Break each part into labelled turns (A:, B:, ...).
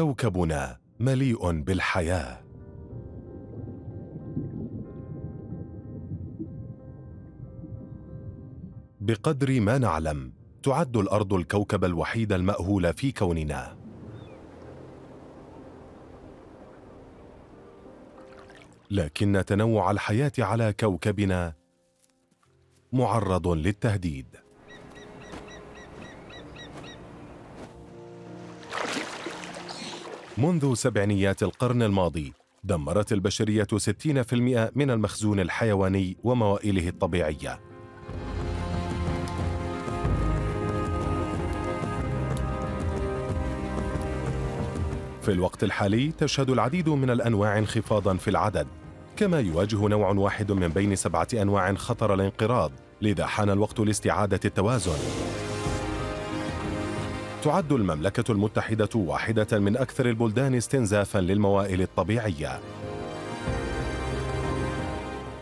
A: كوكبنا مليء بالحياة. بقدر ما نعلم تعد الأرض الكوكب الوحيد المأهول في كوننا. لكن تنوع الحياة على كوكبنا معرض للتهديد. منذ سبعينيات القرن الماضي دمرت البشرية 60% من المخزون الحيواني وموائله الطبيعية. في الوقت الحالي تشهد العديد من الأنواع انخفاضا في العدد كما يواجه نوع واحد من بين سبعة أنواع خطر الانقراض لذا حان الوقت لاستعادة التوازن. تعد المملكة المتحدة واحدة من أكثر البلدان استنزافا للموائل الطبيعية.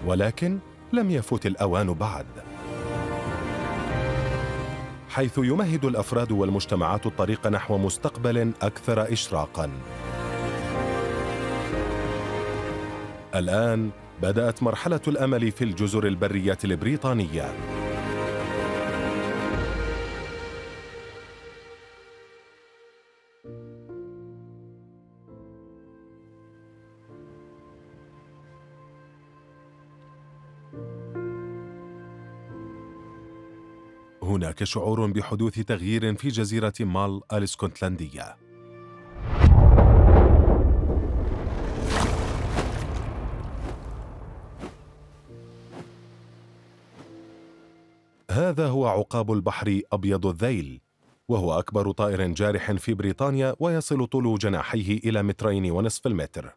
A: ولكن لم يفت الأوان بعد. حيث يمهد الأفراد والمجتمعات الطريق نحو مستقبل أكثر اشراقا. الآن بدأت مرحلة الأمل في الجزر البرية البريطانية. هناك شعور بحدوث تغيير في جزيرة مال الاسكتلندية. هذا هو عقاب البحر أبيض الذيل، وهو أكبر طائر جارح في بريطانيا ويصل طول جناحيه إلى مترين ونصف المتر.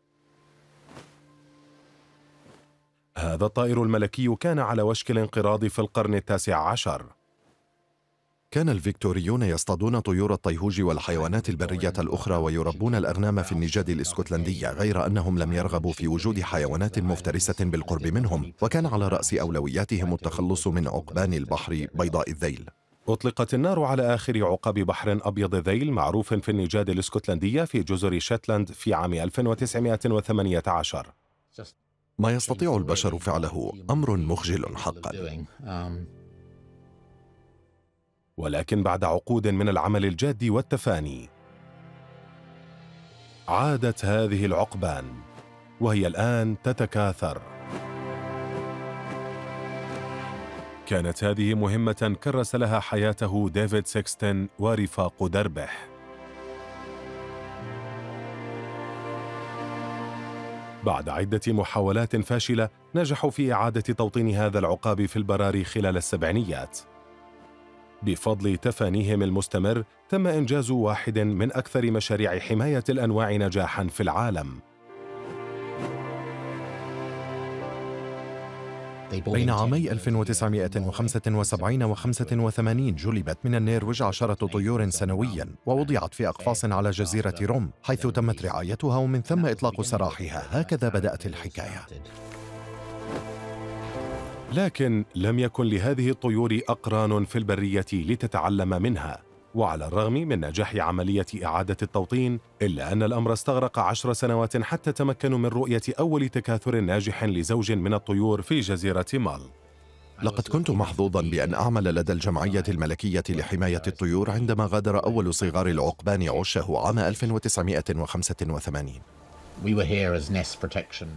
A: هذا الطائر الملكي كان على وشك الانقراض في القرن التاسع عشر.
B: كان الفيكتوريون يصطادون طيور الطيهوج والحيوانات البرية الأخرى ويربون الأغنام في النجاد الإسكتلندية غير أنهم لم يرغبوا في وجود حيوانات مفترسة بالقرب منهم وكان على رأس أولوياتهم التخلص من عقبان البحر بيضاء الذيل.
A: أطلقت النار على آخر عقاب بحر أبيض الذيل معروف في النجاد الإسكتلندية في جزر شيتلاند في عام 1918
B: ما يستطيع البشر فعله أمر مخجل حقا.
A: ولكن بعد عقود من العمل الجاد والتفاني عادت هذه العقبان وهي الآن تتكاثر. كانت هذه مهمة كرس لها حياته ديفيد سيكستن ورفاق دربه. بعد عدة محاولات فاشلة نجحوا في إعادة توطين هذا العقاب في البراري خلال السبعينيات. بفضل تفانيهم المستمر تم إنجاز واحد من أكثر مشاريع حماية الأنواع نجاحاً في العالم.
B: بين عامي 1975 و 85 جلبت من النرويج عشرة طيور سنويا ووضعت في أقفاص على جزيرة روم حيث تمت رعايتها ومن ثم إطلاق سراحها هكذا بدأت الحكاية
A: لكن لم يكن لهذه الطيور أقران في البرية لتتعلم منها. وعلى الرغم من نجاح عملية إعادة التوطين إلا أن الأمر استغرق عشر سنوات حتى تمكنوا من رؤية أول تكاثر ناجح لزوج من الطيور في جزيرة مال.
B: لقد كنت محظوظا بأن أعمل لدى الجمعية الملكية لحماية الطيور عندما غادر أول صغار العقبان عشه عام 1985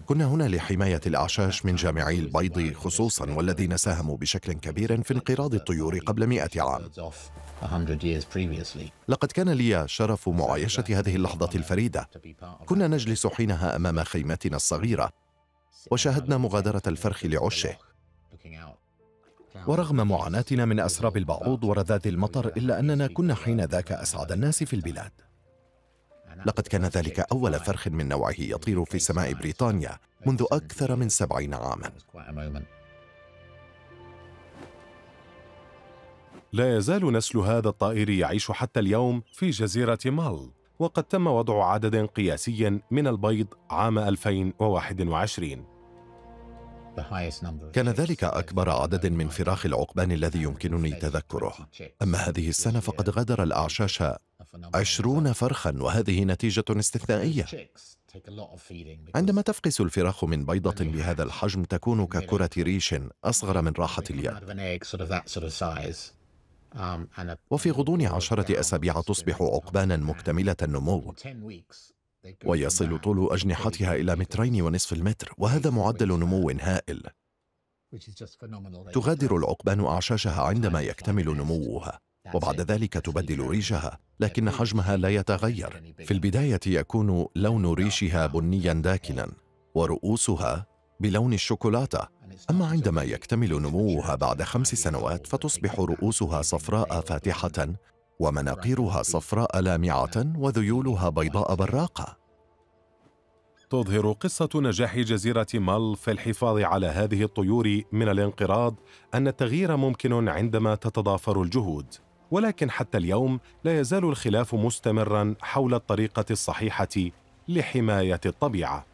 B: كنا هنا لحماية الأعشاش من جامعي البيض خصوصا والذين ساهموا بشكل كبير في انقراض الطيور قبل مئة عام. لقد كان لي شرف معايشة هذه اللحظة الفريدة. كنا نجلس حينها أمام خيمتنا الصغيرة. وشاهدنا مغادرة الفرخ لعشه. ورغم معاناتنا من أسراب البعوض ورذاذ المطر إلا أننا كنا حين ذاك أسعد الناس في البلاد. لقد كان ذلك أول فرخ من نوعه يطير في سماء بريطانيا منذ أكثر من سبعين عاما.
A: لا يزال نسل هذا الطائر يعيش حتى اليوم في جزيرة مال وقد تم وضع عدد قياسي من البيض عام 2021
B: كان ذلك أكبر عدد من فراخ العقبان الذي يمكنني تذكره. أما هذه السنة فقد غادر الأعشاش عشرون فرخا وهذه نتيجة استثنائية. عندما تفقس الفراخ من بيضة بهذا الحجم تكون ككرة ريش أصغر من راحة اليد. وفي غضون عشرة أسابيع تصبح عقبانا مكتملة النمو. ويصل طول أجنحتها إلى مترين ونصف المتر وهذا معدل نمو هائل. تغادر العقبان أعشاشها عندما يكتمل نموها. وبعد ذلك تبدل ريشها لكن حجمها لا يتغير. في البداية يكون لون ريشها بنيا داكنا ورؤوسها بلون الشوكولاتة. أما عندما يكتمل نموها بعد خمس سنوات فتصبح رؤوسها صفراء فاتحة ومناقيرها صفراء لامعة وذيولها بيضاء براقة.
A: تظهر قصة نجاح جزيرة مال في الحفاظ على هذه الطيور من الانقراض أن التغيير ممكن عندما تتضافر الجهود. ولكن حتى اليوم لا يزال الخلاف مستمرا حول الطريقة الصحيحة لحماية الطبيعة.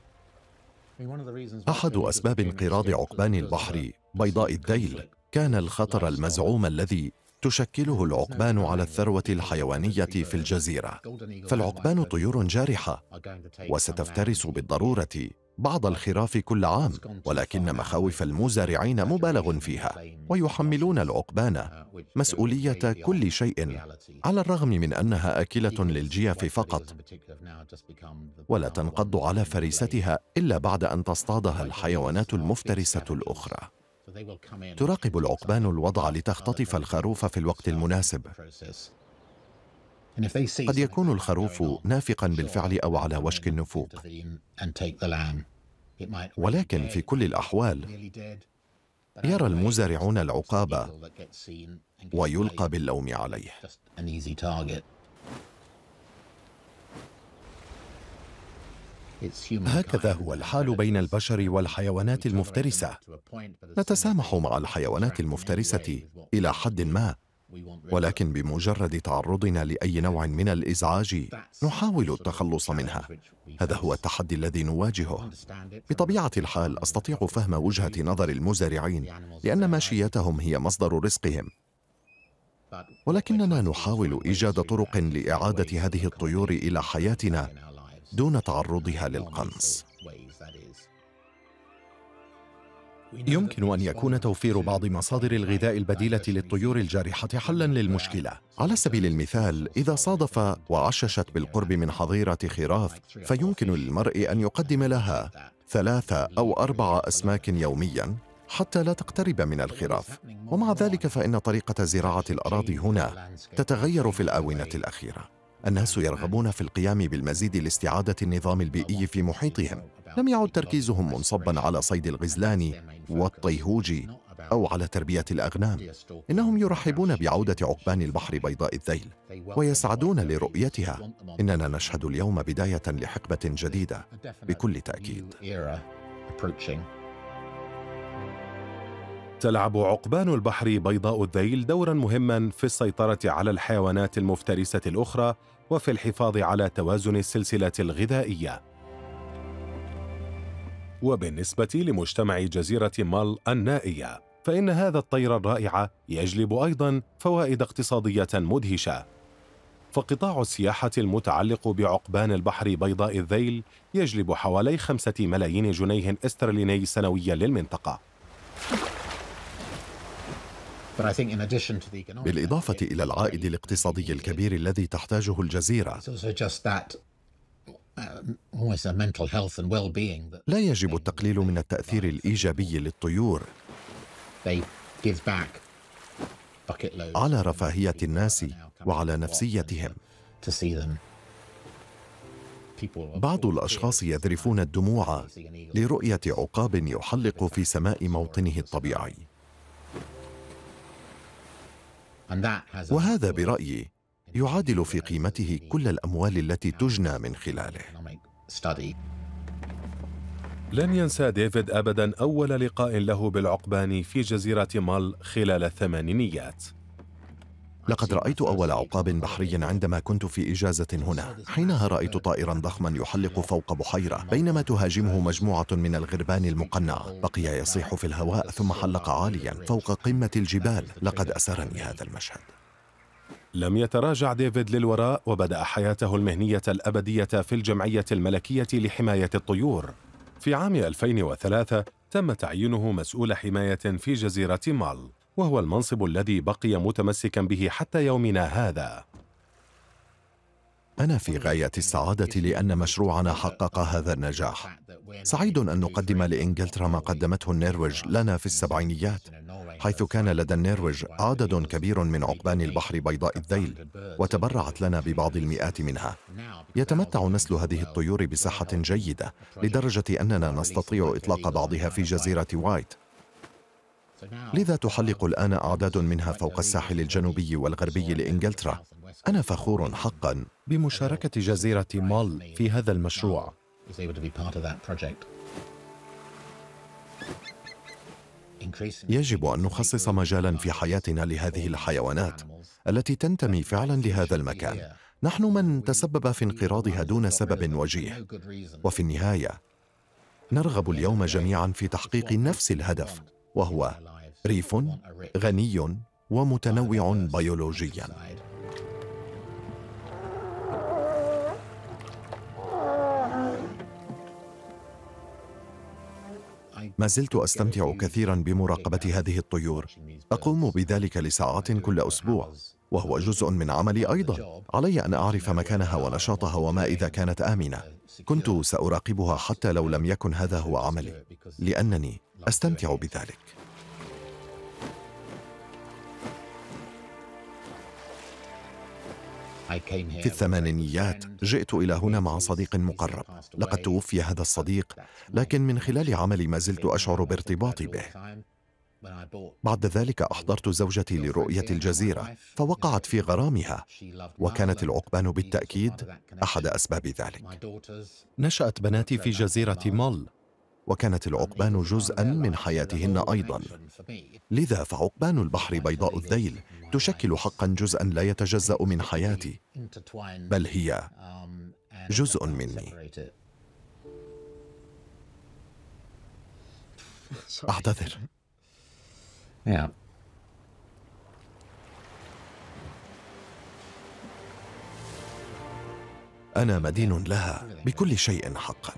B: أحد أسباب انقراض عقبان البحر بيضاء الذيل كان الخطر المزعوم الذي تشكله العقبان على الثروة الحيوانية في الجزيرة. فالعقبان طيور جارحة وستفترس بالضرورة بعض الخراف كل عام ولكن مخاوف المزارعين مبالغ فيها ويحملون العقبان مسؤولية كل شيء على الرغم من أنها أكلة للجيف فقط. ولا تنقض على فريستها إلا بعد أن تصطادها الحيوانات المفترسة الأخرى. تراقب العقبان الوضع لتختطف الخروف في الوقت المناسب. قد يكون الخروف نافقا بالفعل أو على وشك النفوق. ولكن في كل الأحوال يرى المزارعون العقاب ويلقى باللوم عليه. هكذا هو الحال بين البشر والحيوانات المفترسة. نتسامح مع الحيوانات المفترسة إلى حد ما ولكن بمجرد تعرضنا لأي نوع من الإزعاج نحاول التخلص منها. هذا هو التحدي الذي نواجهه. بطبيعة الحال أستطيع فهم وجهة نظر المزارعين لأن ماشيتهم هي مصدر رزقهم. ولكننا نحاول إيجاد طرق لإعادة هذه الطيور إلى حياتنا دون تعرضها للقنص. يمكن أن يكون توفير بعض مصادر الغذاء البديلة للطيور الجارحة حلا للمشكلة. على سبيل المثال إذا صادف وعششت بالقرب من حظيرة خراف فيمكن للمرء أن يقدم لها ثلاثة أو أربع أسماك يوميا حتى لا تقترب من الخراف. ومع ذلك فإن طريقة زراعة الأراضي هنا تتغير في الآونة الأخيرة. الناس يرغبون في القيام بالمزيد لاستعادة النظام البيئي في محيطهم. لم يعد تركيزهم منصبا على صيد الغزلان والطيهوج أو على تربية الأغنام. إنهم يرحبون بعودة عقبان البحر بيضاء الذيل ويسعدون لرؤيتها. إننا نشهد اليوم بداية لحقبة جديدة بكل تأكيد.
A: تلعب عقبان البحر بيضاء الذيل دورا مهما في السيطرة على الحيوانات المفترسة الأخرى وفي الحفاظ على توازن السلسلة الغذائية. وبالنسبة لمجتمع جزيرة مال النائية فإن هذا الطير الرائع يجلب أيضا فوائد اقتصادية مدهشة. فقطاع السياحة المتعلق بعقبان البحر بيضاء الذيل يجلب حوالي خمسة ملايين جنيه استرليني سنويا للمنطقة.
B: بالإضافة إلى العائد الاقتصادي الكبير الذي تحتاجه الجزيرة. لا يجب التقليل من التأثير الإيجابي للطيور. على رفاهية الناس وعلى نفسيتهم. بعض الأشخاص يذرفون الدموع لرؤية عقاب يحلق في سماء موطنه الطبيعي. وهذا برأيي يعادل في قيمته كل الأموال التي تجنى من خلاله.
A: لن ينسى ديفيد ابدا أول لقاء له بالعقبان في جزيرة مال خلال الثمانينيات
B: لقد رأيت أول عقاب بحري عندما كنت في إجازة هنا. حينها رأيت طائرا ضخما يحلق فوق بحيرة بينما تهاجمه مجموعة من الغربان المقنعة بقي يصيح في الهواء ثم حلق عاليا فوق قمة الجبال. لقد أسرني هذا المشهد.
A: لم يتراجع ديفيد للوراء وبدأ حياته المهنية الأبدية في الجمعية الملكية لحماية الطيور. في عام 2003 تم تعيينه مسؤول حماية في جزيرة مال. وهو المنصب الذي بقي متمسكا به حتى يومنا هذا.
B: أنا في غاية السعادة لأن مشروعنا حقق هذا النجاح. سعيد أن نقدم لإنجلترا ما قدمته النرويج لنا في السبعينيات حيث كان لدى النرويج عدد كبير من عقبان البحر بيضاء الذيل وتبرعت لنا ببعض المئات منها. يتمتع نسل هذه الطيور بصحة جيدة لدرجة أننا نستطيع إطلاق بعضها في جزيرة وايت. لذا تحلق الآن أعداد منها فوق الساحل الجنوبي والغربي لإنجلترا. أنا فخور حقا بمشاركة جزيرة مال في هذا المشروع. يجب أن نخصص مجالا في حياتنا لهذه الحيوانات التي تنتمي فعلا لهذا المكان. نحن من تسبب في انقراضها دون سبب وجيه. وفي النهاية نرغب اليوم جميعا في تحقيق نفس الهدف. وهو ريف غني ومتنوع بيولوجيا. ما زلت أستمتع كثيرا بمراقبة هذه الطيور. أقوم بذلك لساعات كل أسبوع وهو جزء من عملي أيضا. علي أن أعرف مكانها ونشاطها وما إذا كانت آمنة. كنت سأراقبها حتى لو لم يكن هذا هو عملي لأنني أستمتع بذلك. في الثمانينيات جئت إلى هنا مع صديق مقرب. لقد توفي هذا الصديق لكن من خلال عملي ما زلت أشعر بارتباطي به. بعد ذلك أحضرت زوجتي لرؤية الجزيرة فوقعت في غرامها وكانت العقبان بالتأكيد أحد أسباب ذلك. نشأت بناتي في جزيرة مول وكانت العقبان جزءا من حياتهن أيضا. لذا فعقبان البحر بيضاء الذيل تشكل حقا جزءا لا يتجزأ من حياتي بل هي جزء مني. أعتذر. أنا مدين لها بكل شيء حقا.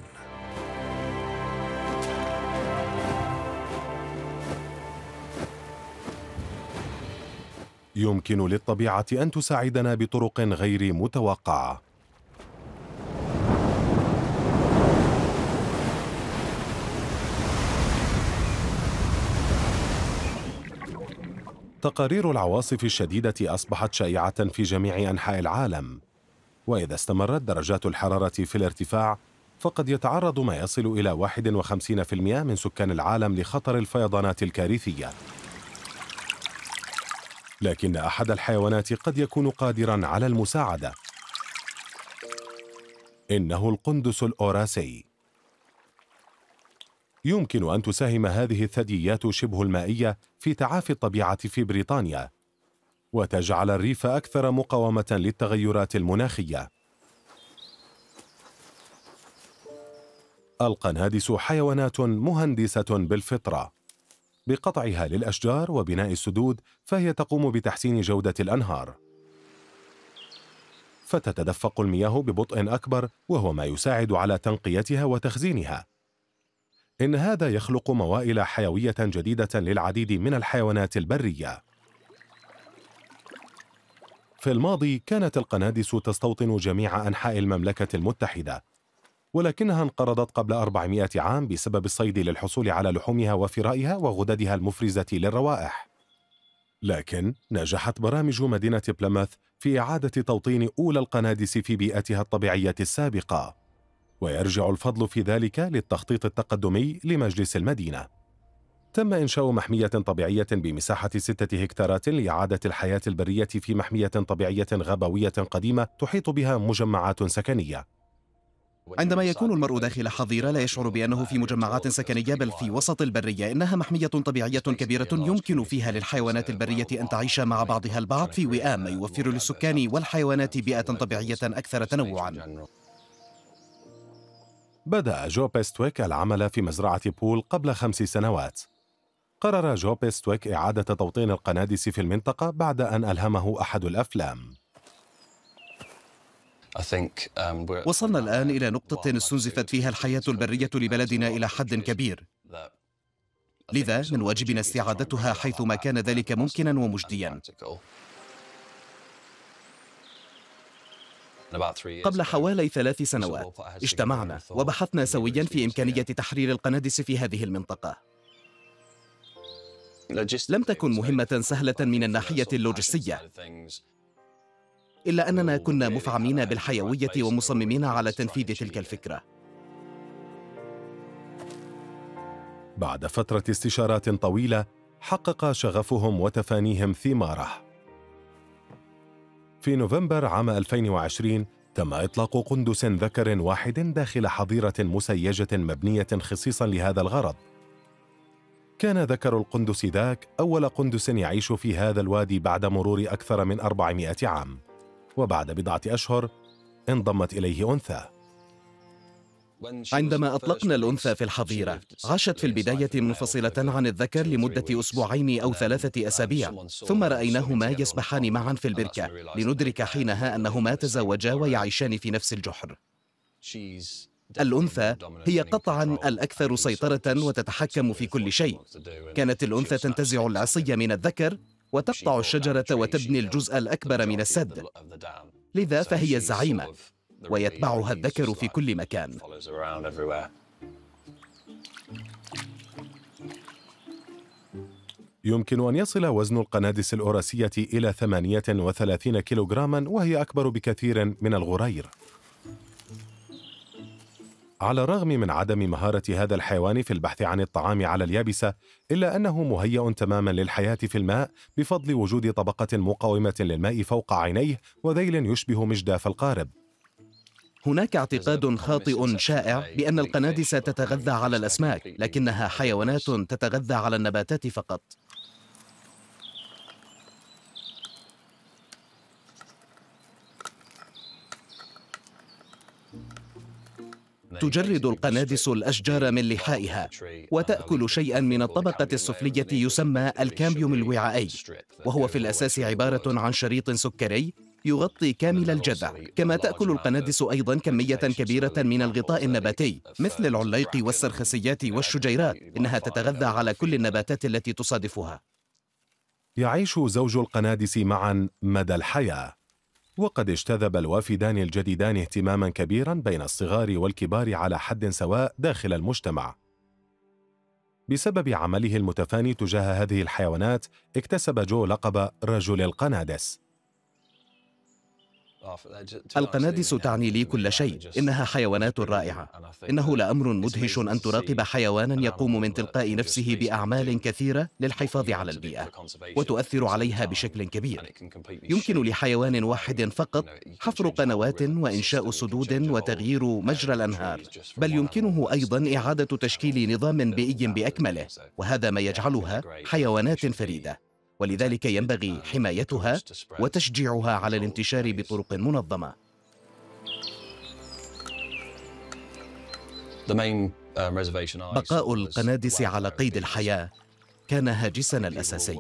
A: يمكن للطبيعة أن تساعدنا بطرق غير متوقعة. تقارير العواصف الشديدة أصبحت شائعة في جميع أنحاء العالم. وإذا استمرت درجات الحرارة في الارتفاع فقد يتعرض ما يصل إلى 51% من سكان العالم لخطر الفيضانات الكارثية. لكن أحد الحيوانات قد يكون قادرا على المساعدة. إنه القندس الأوراسي. يمكن أن تساهم هذه الثدييات شبه المائية في تعافي الطبيعة في بريطانيا وتجعل الريف أكثر مقاومة للتغيرات المناخية. القنادس حيوانات مهندسة بالفطرة. بقطعها للأشجار وبناء السدود فهي تقوم بتحسين جودة الأنهار. فتتدفق المياه ببطء أكبر وهو ما يساعد على تنقيتها وتخزينها. إن هذا يخلق موائل حيوية جديدة للعديد من الحيوانات البرية. في الماضي كانت القنادس تستوطن جميع أنحاء المملكة المتحدة. ولكنها انقرضت قبل 400 عام بسبب الصيد للحصول على لحومها وفرائها وغددها المفرزة للروائح. لكن نجحت برامج مدينة بلمث في إعادة توطين أولى القنادس في بيئتها الطبيعية السابقة، ويرجع الفضل في ذلك للتخطيط التقدمي لمجلس المدينة. تم إنشاء محمية طبيعية بمساحة ستة هكتارات لإعادة الحياة البرية في محمية طبيعية غابوية قديمة تحيط بها مجمعات سكنية.
C: عندما يكون المرء داخل حظيرة لا يشعر بأنه في مجمعات سكنية بل في وسط البرية. إنها محمية طبيعية كبيرة يمكن فيها للحيوانات البرية أن تعيش مع بعضها البعض في وئام ما يوفر للسكان والحيوانات بيئة طبيعية أكثر تنوعا.
A: بدأ جو بيستويك العمل في مزرعة بول قبل خمس سنوات. قرر جو بيستويك إعادة توطين القنادس في المنطقة بعد أن ألهمه أحد الأفلام.
C: وصلنا الآن إلى نقطة استنزفت فيها الحياة البرية لبلدنا إلى حد كبير. لذا من واجبنا استعادتها حيثما كان ذلك ممكنا ومجديا. قبل حوالي ثلاث سنوات اجتمعنا وبحثنا سويا في إمكانية تحرير القنادس في هذه المنطقة. لم تكن مهمة سهلة من الناحية اللوجستية. إلا أننا كنا مفعمين بالحيوية ومصممين على تنفيذ تلك الفكرة.
A: بعد فترة استشارات طويلة حقق شغفهم وتفانيهم ثماره. في نوفمبر عام 2020 تم إطلاق قندس ذكر واحد داخل حظيرة مسيجة مبنية خصيصا لهذا الغرض. كان ذكر القندس ذاك أول قندس يعيش في هذا الوادي بعد مرور أكثر من 400 عام. وبعد بضعة أشهر انضمت إليه أنثى.
C: عندما أطلقنا الأنثى في الحظيرة عاشت في البداية منفصلة عن الذكر لمدة أسبوعين أو ثلاثة أسابيع ثم رأيناهما يسبحان معا في البركة لندرك حينها أنهما تزوجا ويعيشان في نفس الجحر. الأنثى هي قطعا الأكثر سيطرة وتتحكم في كل شيء. كانت الأنثى تنتزع العصي من الذكر وتقطع الشجرة وتبني الجزء الأكبر من السد. لذا فهي الزعيمة ويتبعها الذكر في كل مكان.
A: يمكن أن يصل وزن القنادس الأوراسية إلى 38 كيلوغراما وهي أكبر بكثير من الغرير. على الرغم من عدم مهارة هذا الحيوان في البحث عن الطعام على اليابسة إلا أنه مهيأ تماما للحياة في الماء بفضل وجود طبقة مقاومة للماء فوق عينيه وذيل يشبه مجداف القارب.
C: هناك اعتقاد خاطئ شائع بأن القنادس تتغذى على الأسماك لكنها حيوانات تتغذى على النباتات فقط. تجرد القنادس الأشجار من لحائها وتأكل شيئا من الطبقة السفلية يسمى الكامبيوم الوعائي وهو في الأساس عبارة عن شريط سكري يغطي كامل الجذع كما تأكل القنادس أيضا كمية كبيرة من الغطاء النباتي مثل العليق والسرخسيات والشجيرات إنها تتغذى على كل النباتات التي تصادفها.
A: يعيش زوج القنادس معا مدى الحياة. وقد اجتذب الوافدان الجديدان اهتماما كبيرا بين الصغار والكبار على حد سواء داخل المجتمع. بسبب عمله المتفاني تجاه هذه الحيوانات اكتسب جو لقب رجل القنادس.
C: القنادس تعني لي كل شيء إنها حيوانات رائعة. إنه لأمر مدهش أن تراقب حيوانا يقوم من تلقاء نفسه بأعمال كثيرة للحفاظ على البيئة وتؤثر عليها بشكل كبير. يمكن لحيوان واحد فقط حفر قنوات وإنشاء سدود وتغيير مجرى الأنهار بل يمكنه أيضا إعادة تشكيل نظام بيئي بأكمله وهذا ما يجعلها حيوانات فريدة. ولذلك ينبغي حمايتها وتشجيعها على الانتشار بطرق منظمة. بقاء القنادس على قيد الحياة. كان هاجسنا الأساسي.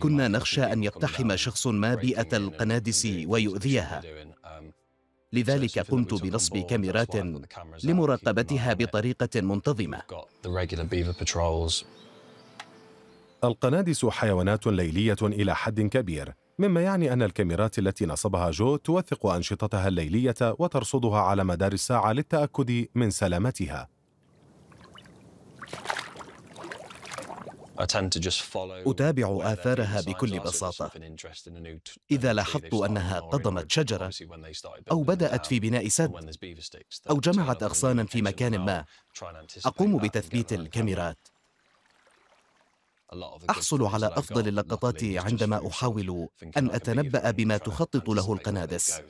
C: كنا نخشى أن يقتحم شخص ما بيئة القنادس ويؤذيها. لذلك قمت بنصب كاميرات لمراقبتها بطريقة منتظمة.
A: القنادس حيوانات ليلية إلى حد كبير مما يعني أن الكاميرات التي نصبها جو توثق أنشطتها الليلية وترصدها على مدار الساعة للتأكد من سلامتها.
C: أتابع آثارها بكل بساطة. إذا لاحظت أنها قضمت شجرة أو بدأت في بناء سد أو جمعت أغصانا في مكان ما. أقوم بتثبيت الكاميرات. أحصل على أفضل اللقطات عندما أحاول أن أتنبأ بما تخطط له القنادس.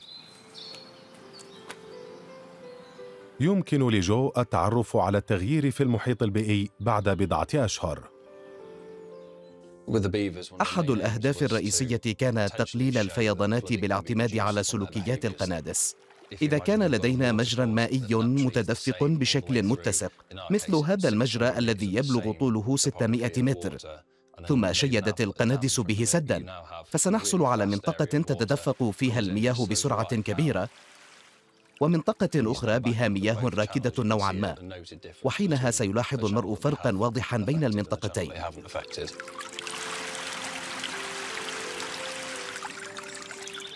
A: يمكن لجو التعرف على التغيير في المحيط البيئي بعد بضعة أشهر.
C: أحد الأهداف الرئيسية كان تقليل الفيضانات بالاعتماد على سلوكيات القنادس. إذا كان لدينا مجرى مائي متدفق بشكل متسق مثل هذا المجرى الذي يبلغ طوله 600 متر. ثم شيدت القنادس به سدا. فسنحصل على منطقة تتدفق فيها المياه بسرعة كبيرة. ومنطقة أخرى بها مياه راكدة نوعا ما. وحينها سيلاحظ المرء فرقا واضحا بين المنطقتين.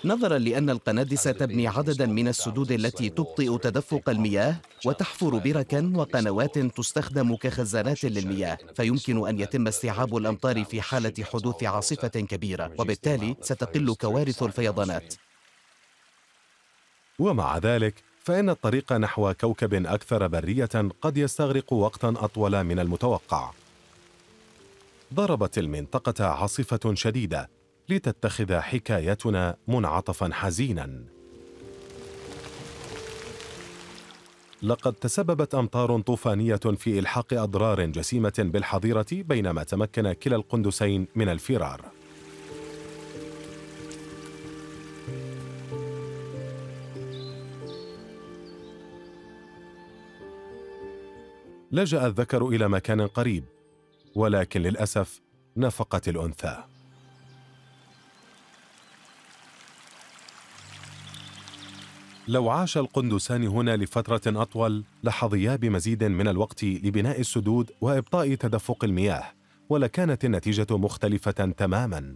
C: نظرا لأن القنادس تبني عددا من السدود التي تبطئ تدفق المياه وتحفر بركا وقنوات تستخدم كخزانات للمياه فيمكن أن يتم استيعاب الأمطار في حالة حدوث عاصفة كبيرة وبالتالي ستقل كوارث الفيضانات.
A: ومع ذلك فإن الطريق نحو كوكب أكثر برية قد يستغرق وقتا أطول من المتوقع. ضربت المنطقة عاصفة شديدة لتتخذ حكايتنا منعطفا حزينا. لقد تسببت أمطار طوفانية في إلحاق أضرار جسيمة بالحظيرة بينما تمكن كلا القندسين من الفرار. لجأ الذكر إلى مكان قريب ولكن للأسف نفقت الأنثى. لو عاش القندسان هنا لفترة أطول لحظيا بمزيد من الوقت لبناء السدود وإبطاء تدفق المياه ولكانت النتيجة مختلفة تماما.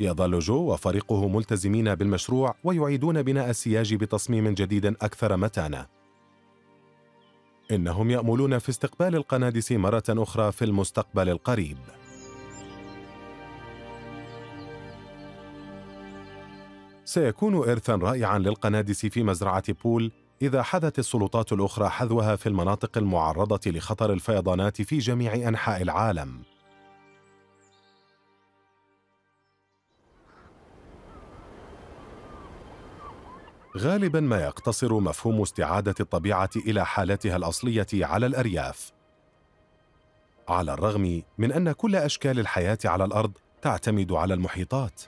A: يظل جو وفريقه ملتزمين بالمشروع ويعيدون بناء السياج بتصميم جديد أكثر متانة. إنهم يأملون في استقبال القنادس مرة أخرى في المستقبل القريب. سيكون إرثا رائعا للقنادس في مزرعة بول إذا حذت السلطات الأخرى حذوها في المناطق المعرضة لخطر الفيضانات في جميع أنحاء العالم. غالبا ما يقتصر مفهوم استعادة الطبيعة إلى حالتها الأصلية على الأرياف. على الرغم من أن كل أشكال الحياة على الأرض تعتمد على المحيطات.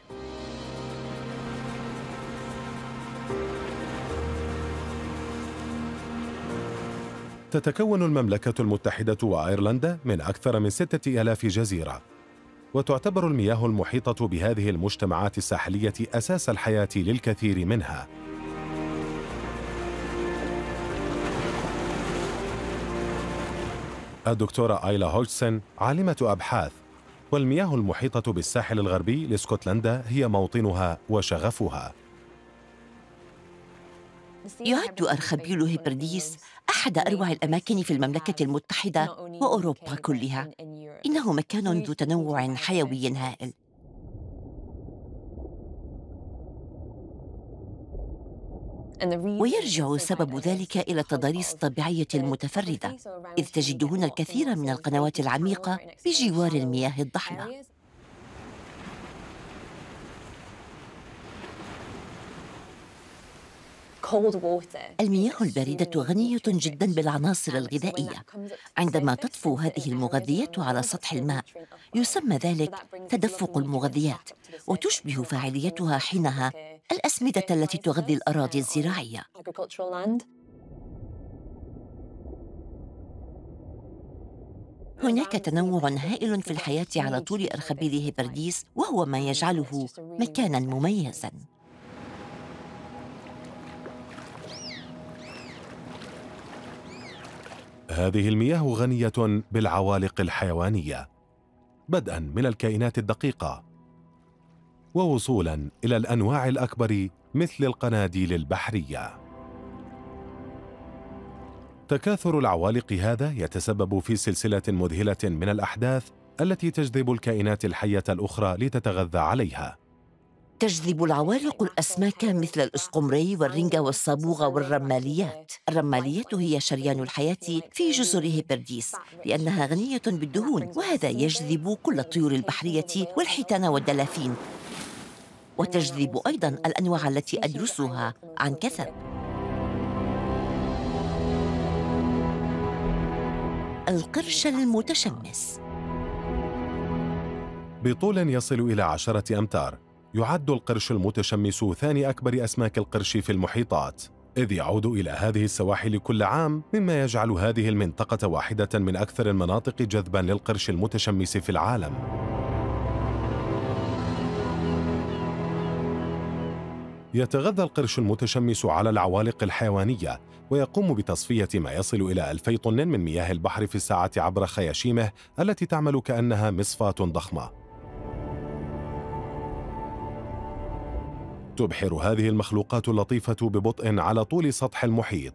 A: تتكون المملكة المتحدة وأيرلندا من أكثر من ستة آلاف جزيرة وتعتبر المياه المحيطة بهذه المجتمعات الساحلية أساس الحياة للكثير منها. الدكتورة آيلا هولتسن عالمة أبحاث والمياه المحيطة بالساحل الغربي لاسكتلندا هي موطنها وشغفها.
D: يعد أرخبيل هيبرديس أحد أروع الأماكن في المملكة المتحدة وأوروبا كلها. إنه مكان ذو تنوع حيوي هائل. ويرجع سبب ذلك إلى التضاريس الطبيعية المتفردة إذ تجد هنا الكثير من القنوات العميقة بجوار المياه الضحلة المياه الباردة غنية جدا بالعناصر الغذائية. عندما تطفو هذه المغذيات على سطح الماء يسمى ذلك تدفق المغذيات وتشبه فاعليتها حينها الأسمدة التي تغذي الأراضي الزراعية. هناك تنوع هائل في الحياة على طول أرخبيل هيبرديس وهو ما يجعله مكانا مميزاً.
A: هذه المياه غنية بالعوالق الحيوانية بدءا من الكائنات الدقيقة ووصولا إلى الأنواع الأكبر مثل القناديل البحرية. تكاثر العوالق هذا يتسبب في سلسلة مذهلة من الأحداث التي تجذب الكائنات الحية الأخرى لتتغذى عليها.
D: تجذب العوالق الأسماك مثل الإسقمري والرنجة والصابوغة والرماليات. الرماليات هي شريان الحياة في جزر هيبرديس لأنها غنية بالدهون وهذا يجذب كل الطيور البحرية والحيتان والدلافين. وتجذب أيضا الأنواع التي أدرسها عن كثب. القرش المتشمس.
A: بطول يصل إلى عشرة أمتار. يعد القرش المتشمس ثاني أكبر أسماك القرش في المحيطات إذ يعود إلى هذه السواحل كل عام مما يجعل هذه المنطقة واحدة من أكثر المناطق جذبا للقرش المتشمس في العالم. يتغذى القرش المتشمس على العوالق الحيوانية ويقوم بتصفية ما يصل إلى ألفي طن من مياه البحر في الساعة عبر خياشيمه التي تعمل كأنها مصفاة ضخمة. تبحر هذه المخلوقات اللطيفة ببطء على طول سطح المحيط.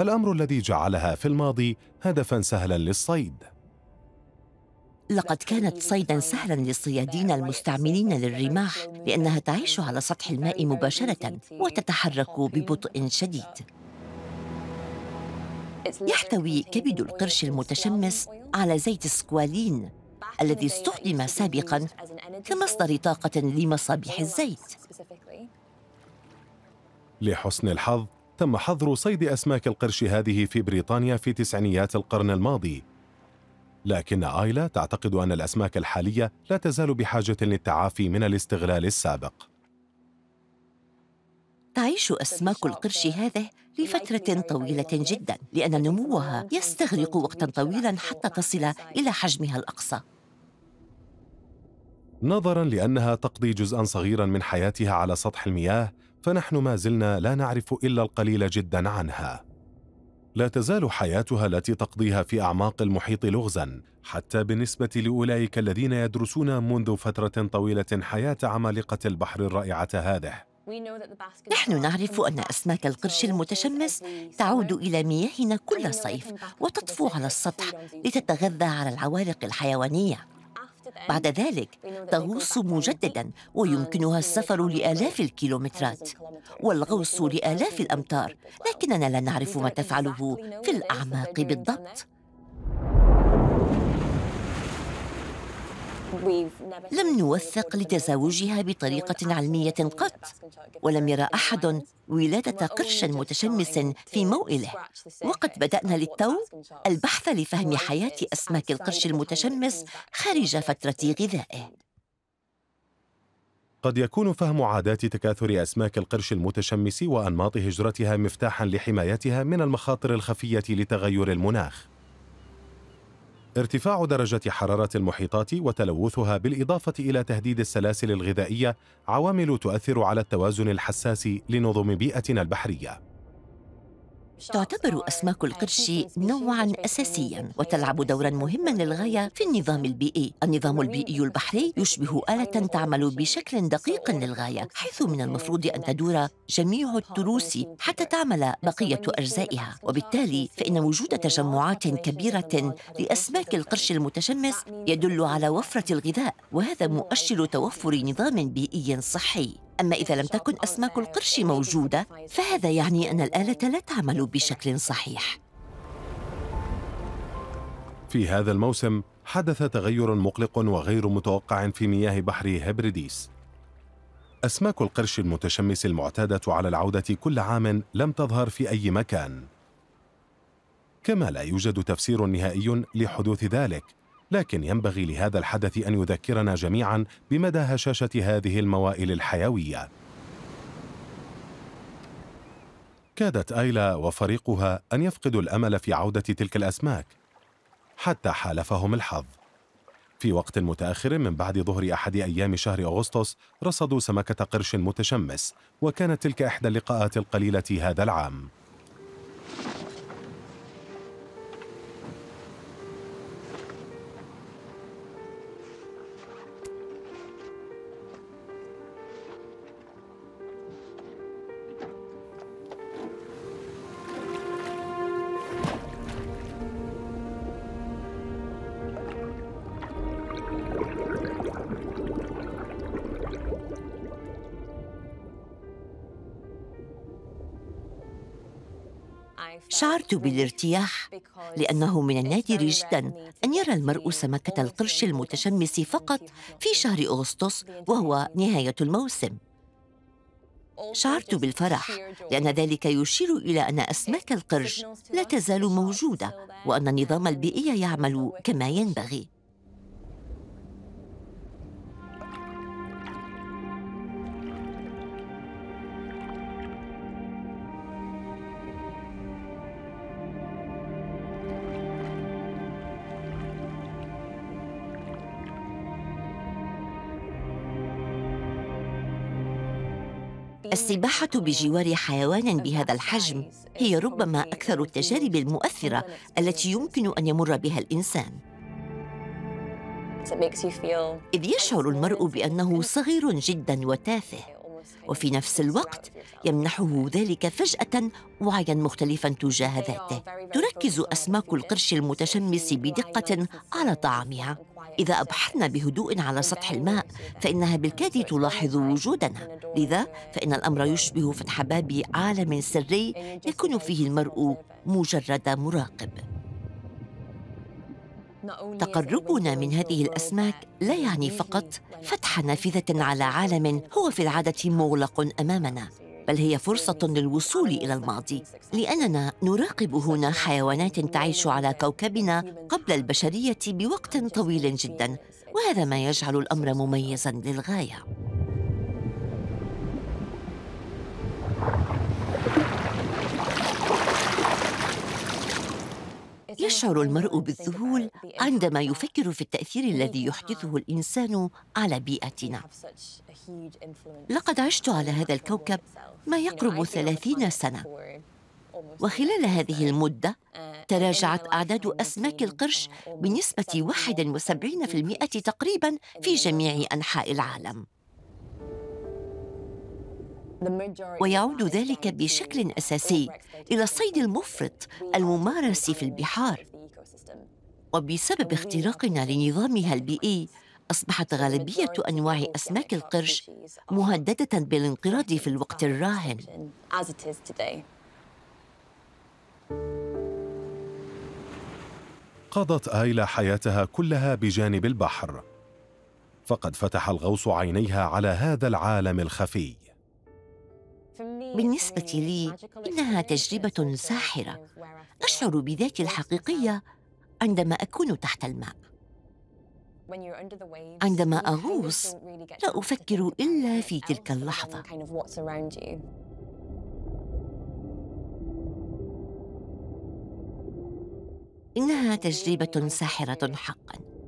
A: الأمر الذي جعلها في الماضي هدفا سهلا للصيد.
D: لقد كانت صيدا سهلا للصيادين المستعملين للرماح لأنها تعيش على سطح الماء مباشرة وتتحرك ببطء شديد. يحتوي كبد القرش المتشمس على زيت سكوالين الذي استخدم سابقا كمصدر طاقة لمصابيح الزيت.
A: لحسن الحظ تم حظر صيد أسماك القرش هذه في بريطانيا في تسعينيات القرن الماضي. لكن آيلا تعتقد أن الأسماك الحالية لا تزال بحاجة للتعافي من الاستغلال السابق.
D: تعيش أسماك القرش هذه لفترة طويلة جدا لأن نموها يستغرق وقتا طويلا حتى تصل إلى حجمها الأقصى.
A: نظرا لأنها تقضي جزءا صغيرا من حياتها على سطح المياه فنحن ما زلنا لا نعرف إلا القليل جدا عنها. لا تزال حياتها التي تقضيها في أعماق المحيط لغزا حتى بالنسبة لأولئك الذين يدرسون منذ فترة طويلة حياة عمالقة البحر الرائعة هذه.
D: نحن نعرف أن أسماك القرش المتشمس تعود إلى مياهنا كل صيف وتطفو على السطح لتتغذى على العوالق الحيوانية. بعد ذلك تغوص مجددا ويمكنها السفر لآلاف الكيلومترات والغوص لآلاف الأمتار لكننا لا نعرف ما تفعله في الأعماق بالضبط. لم نوثق لتزاوجها بطريقة علمية قط ولم يرى أحد ولادة قرش متشمس في موئله. وقد بدأنا للتو البحث لفهم حياة أسماك القرش المتشمس خارج فترة غذائه.
A: قد يكون فهم عادات تكاثر أسماك القرش المتشمس وأنماط هجرتها مفتاحا لحمايتها من المخاطر الخفية لتغير المناخ. ارتفاع درجة حرارة المحيطات وتلوثها بالإضافة إلى تهديد السلاسل الغذائية عوامل تؤثر على التوازن الحساس لنظم بيئتنا البحرية.
D: تعتبر أسماك القرش نوعاً أساسياً وتلعب دوراً مهماً للغاية في النظام البيئي. النظام البيئي البحري يشبه آلة تعمل بشكل دقيق للغاية، حيث من المفروض أن تدور جميع التروس حتى تعمل بقية أجزائها، وبالتالي فإن وجود تجمعات كبيرة لأسماك القرش المتشمس يدل على وفرة الغذاء، وهذا مؤشر توفر نظام بيئي صحي. أما إذا لم تكن أسماك القرش موجودة فهذا يعني أن الآلة لا تعمل بشكل صحيح.
A: في هذا الموسم حدث تغير مقلق وغير متوقع في مياه بحر هبريديس. أسماك القرش المتشمس المعتادة على العودة كل عام لم تظهر في أي مكان. كما لا يوجد تفسير نهائي لحدوث ذلك لكن ينبغي لهذا الحدث أن يذكرنا جميعا بمدى هشاشة هذه الموائل الحيوية. كادت أيلا وفريقها أن يفقدوا الأمل في عودة تلك الأسماك حتى حالفهم الحظ. في وقت متأخر من بعد ظهر أحد أيام شهر أغسطس رصدوا سمكة قرش متشمس وكانت تلك إحدى اللقاءات القليلة هذا العام.
D: شعرت بالارتياح لأنه من النادر جدا أن يرى المرء سمكة القرش المتشمس فقط في شهر أغسطس وهو نهاية الموسم. شعرت بالفرح لأن ذلك يشير إلى أن أسماك القرش لا تزال موجودة وأن النظام البيئي يعمل كما ينبغي. السباحة بجوار حيوان بهذا الحجم هي ربما أكثر التجارب المؤثرة التي يمكن أن يمر بها الإنسان. إذ يشعر المرء بأنه صغير جدا وتافه وفي نفس الوقت يمنحه ذلك فجأة وعيا مختلفا تجاه ذاته تركز أسماك القرش المتشمس بدقة على طعامها. إذا أبحرنا بهدوء على سطح الماء فإنها بالكاد تلاحظ وجودنا. لذا فإن الأمر يشبه فتح باب عالم سري يكون فيه المرء مجرد مراقب. تقربنا من هذه الأسماك لا يعني فقط فتح نافذة على عالم هو في العادة مغلق أمامنا. بل هي فرصة للوصول إلى الماضي لأننا نراقب هنا حيوانات تعيش على كوكبنا قبل البشرية بوقت طويل جدا وهذا ما يجعل الأمر مميزا للغاية. يشعر المرء بالذهول عندما يفكر في التأثير الذي يحدثه الإنسان على بيئتنا. لقد عشت على هذا الكوكب ما يقرب ثلاثين سنة. وخلال هذه المدة تراجعت أعداد أسماك القرش بنسبة 71% تقريبا في جميع أنحاء العالم. ويعود ذلك بشكل أساسي إلى الصيد المفرط الممارس في البحار. وبسبب اختراقنا لنظامها البيئي أصبحت غالبية أنواع أسماك القرش مهددة بالانقراض في الوقت الراهن.
A: قضت آيلا حياتها كلها بجانب البحر. فقد فتح الغوص عينيها على هذا العالم الخفي.
D: بالنسبة لي إنها تجربة ساحرة. أشعر بذاتي الحقيقية عندما أكون تحت الماء. عندما أغوص لا أفكر إلا في تلك اللحظة. إنها تجربة ساحرة حقاً.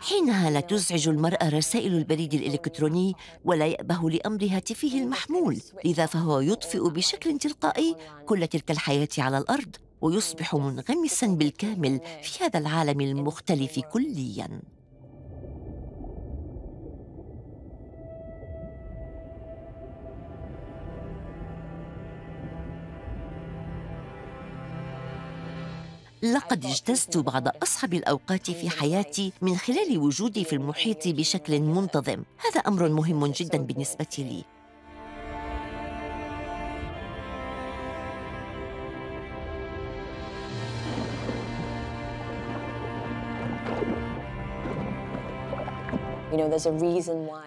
D: حينها لا تزعج المرأة رسائل البريد الإلكتروني ولا يأبه لأمر هاتفه المحمول لذا فهو يطفئ بشكل تلقائي كل تلك الحياة على الأرض ويصبح منغمسا بالكامل في هذا العالم المختلف كليا. لقد اجتزت بعض أصعب الأوقات في حياتي من خلال وجودي في المحيط بشكل منتظم. هذا أمر مهم جدا بالنسبة لي.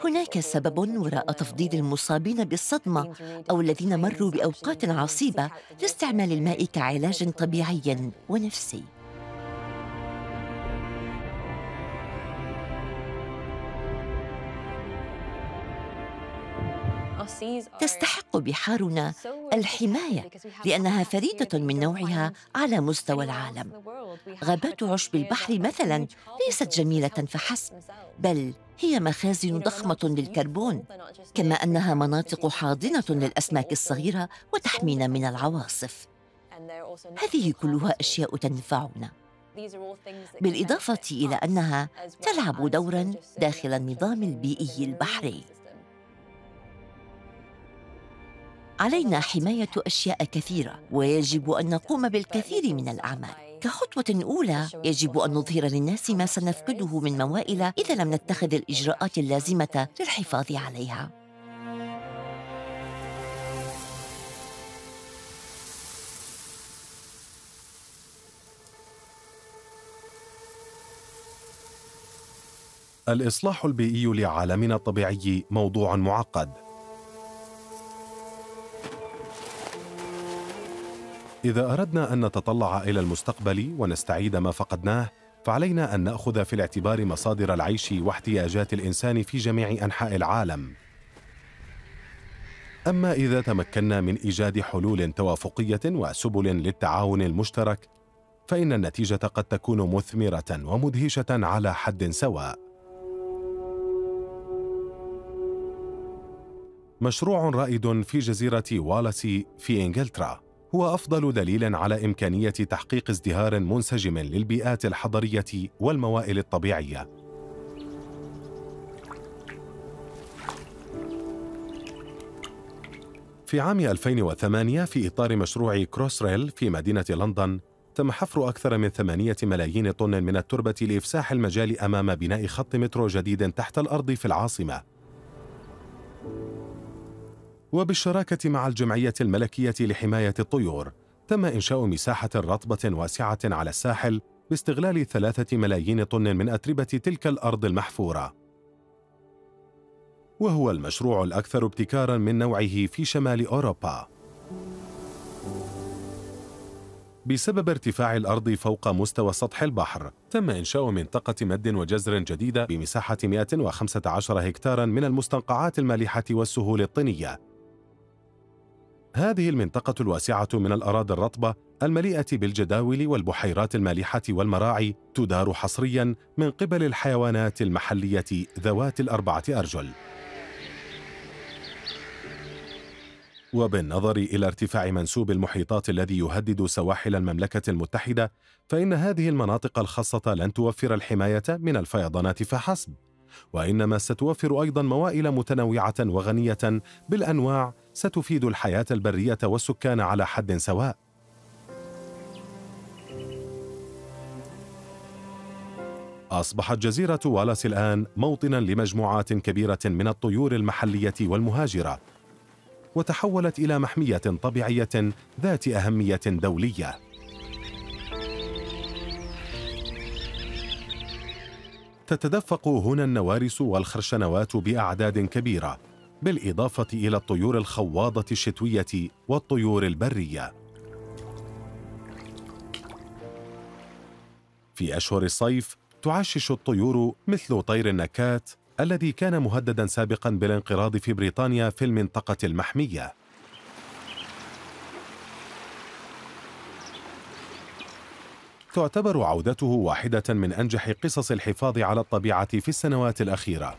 D: هناك سبب وراء تفضيل المصابين بالصدمة أو الذين مروا بأوقات عصيبة لاستعمال الماء كعلاج طبيعي ونفسي. تستحق بحارنا الحماية لأنها فريدة من نوعها على مستوى العالم. غابات عشب البحر مثلا ليست جميلة فحسب بل هي مخازن ضخمة للكربون كما أنها مناطق حاضنة للأسماك الصغيرة وتحمينا من العواصف. هذه كلها أشياء تنفعنا. بالإضافة إلى أنها تلعب دورا داخل النظام البيئي البحري. علينا حماية أشياء كثيرة ويجب أن نقوم بالكثير من الأعمال كخطوة أولى يجب أن نظهر للناس ما سنفقده من موائل إذا لم نتخذ الإجراءات اللازمة للحفاظ عليها.
A: الإصلاح البيئي لعالمنا الطبيعي موضوع معقد إذا أردنا أن نتطلع إلى المستقبل ونستعيد ما فقدناه فعلينا أن نأخذ في الاعتبار مصادر العيش واحتياجات الإنسان في جميع أنحاء العالم. أما إذا تمكنا من إيجاد حلول توافقية وسبل للتعاون المشترك فإن النتيجة قد تكون مثمرة ومدهشة على حد سواء. مشروع رائد في جزيرة والاسي في إنجلترا هو أفضل دليل على إمكانية تحقيق ازدهار منسجم للبيئات الحضرية والموائل الطبيعية. في عام 2008 في إطار مشروع كروسريل في مدينة لندن تم حفر أكثر من ثمانية ملايين طن من التربة لإفساح المجال أمام بناء خط مترو جديد تحت الأرض في العاصمة وبالشراكة مع الجمعية الملكية لحماية الطيور تم إنشاء مساحة رطبة واسعة على الساحل باستغلال ثلاثة ملايين طن من أتربة تلك الأرض المحفورة. وهو المشروع الأكثر ابتكارا من نوعه في شمال أوروبا. بسبب ارتفاع الأرض فوق مستوى سطح البحر تم إنشاء منطقة مد وجزر جديدة بمساحة 115 هكتارا من المستنقعات المالحة والسهول الطينية هذه المنطقة الواسعة من الأراضي الرطبة المليئة بالجداول والبحيرات المالحة والمراعي تدار حصريا من قبل الحيوانات المحلية ذوات الأربعة أرجل. وبالنظر إلى ارتفاع منسوب المحيطات الذي يهدد سواحل المملكة المتحدة فإن هذه المناطق الخاصة لن توفر الحماية من الفيضانات فحسب. وإنما ستوفر أيضا موائل متنوعة وغنية بالأنواع ستفيد الحياة البرية والسكان على حد سواء. أصبحت جزيرة والاس الآن موطنا لمجموعات كبيرة من الطيور المحلية والمهاجرة وتحولت إلى محمية طبيعية ذات أهمية دولية. تتدفق هنا النوارس والخرشنوات بأعداد كبيرة بالإضافة إلى الطيور الخواضة الشتوية والطيور البرية. في أشهر الصيف تعشش الطيور مثل طير النكات الذي كان مهددا سابقا بالانقراض في بريطانيا في المنطقة المحمية. تعتبر عودته واحدة من أنجح قصص الحفاظ على الطبيعة في السنوات الأخيرة.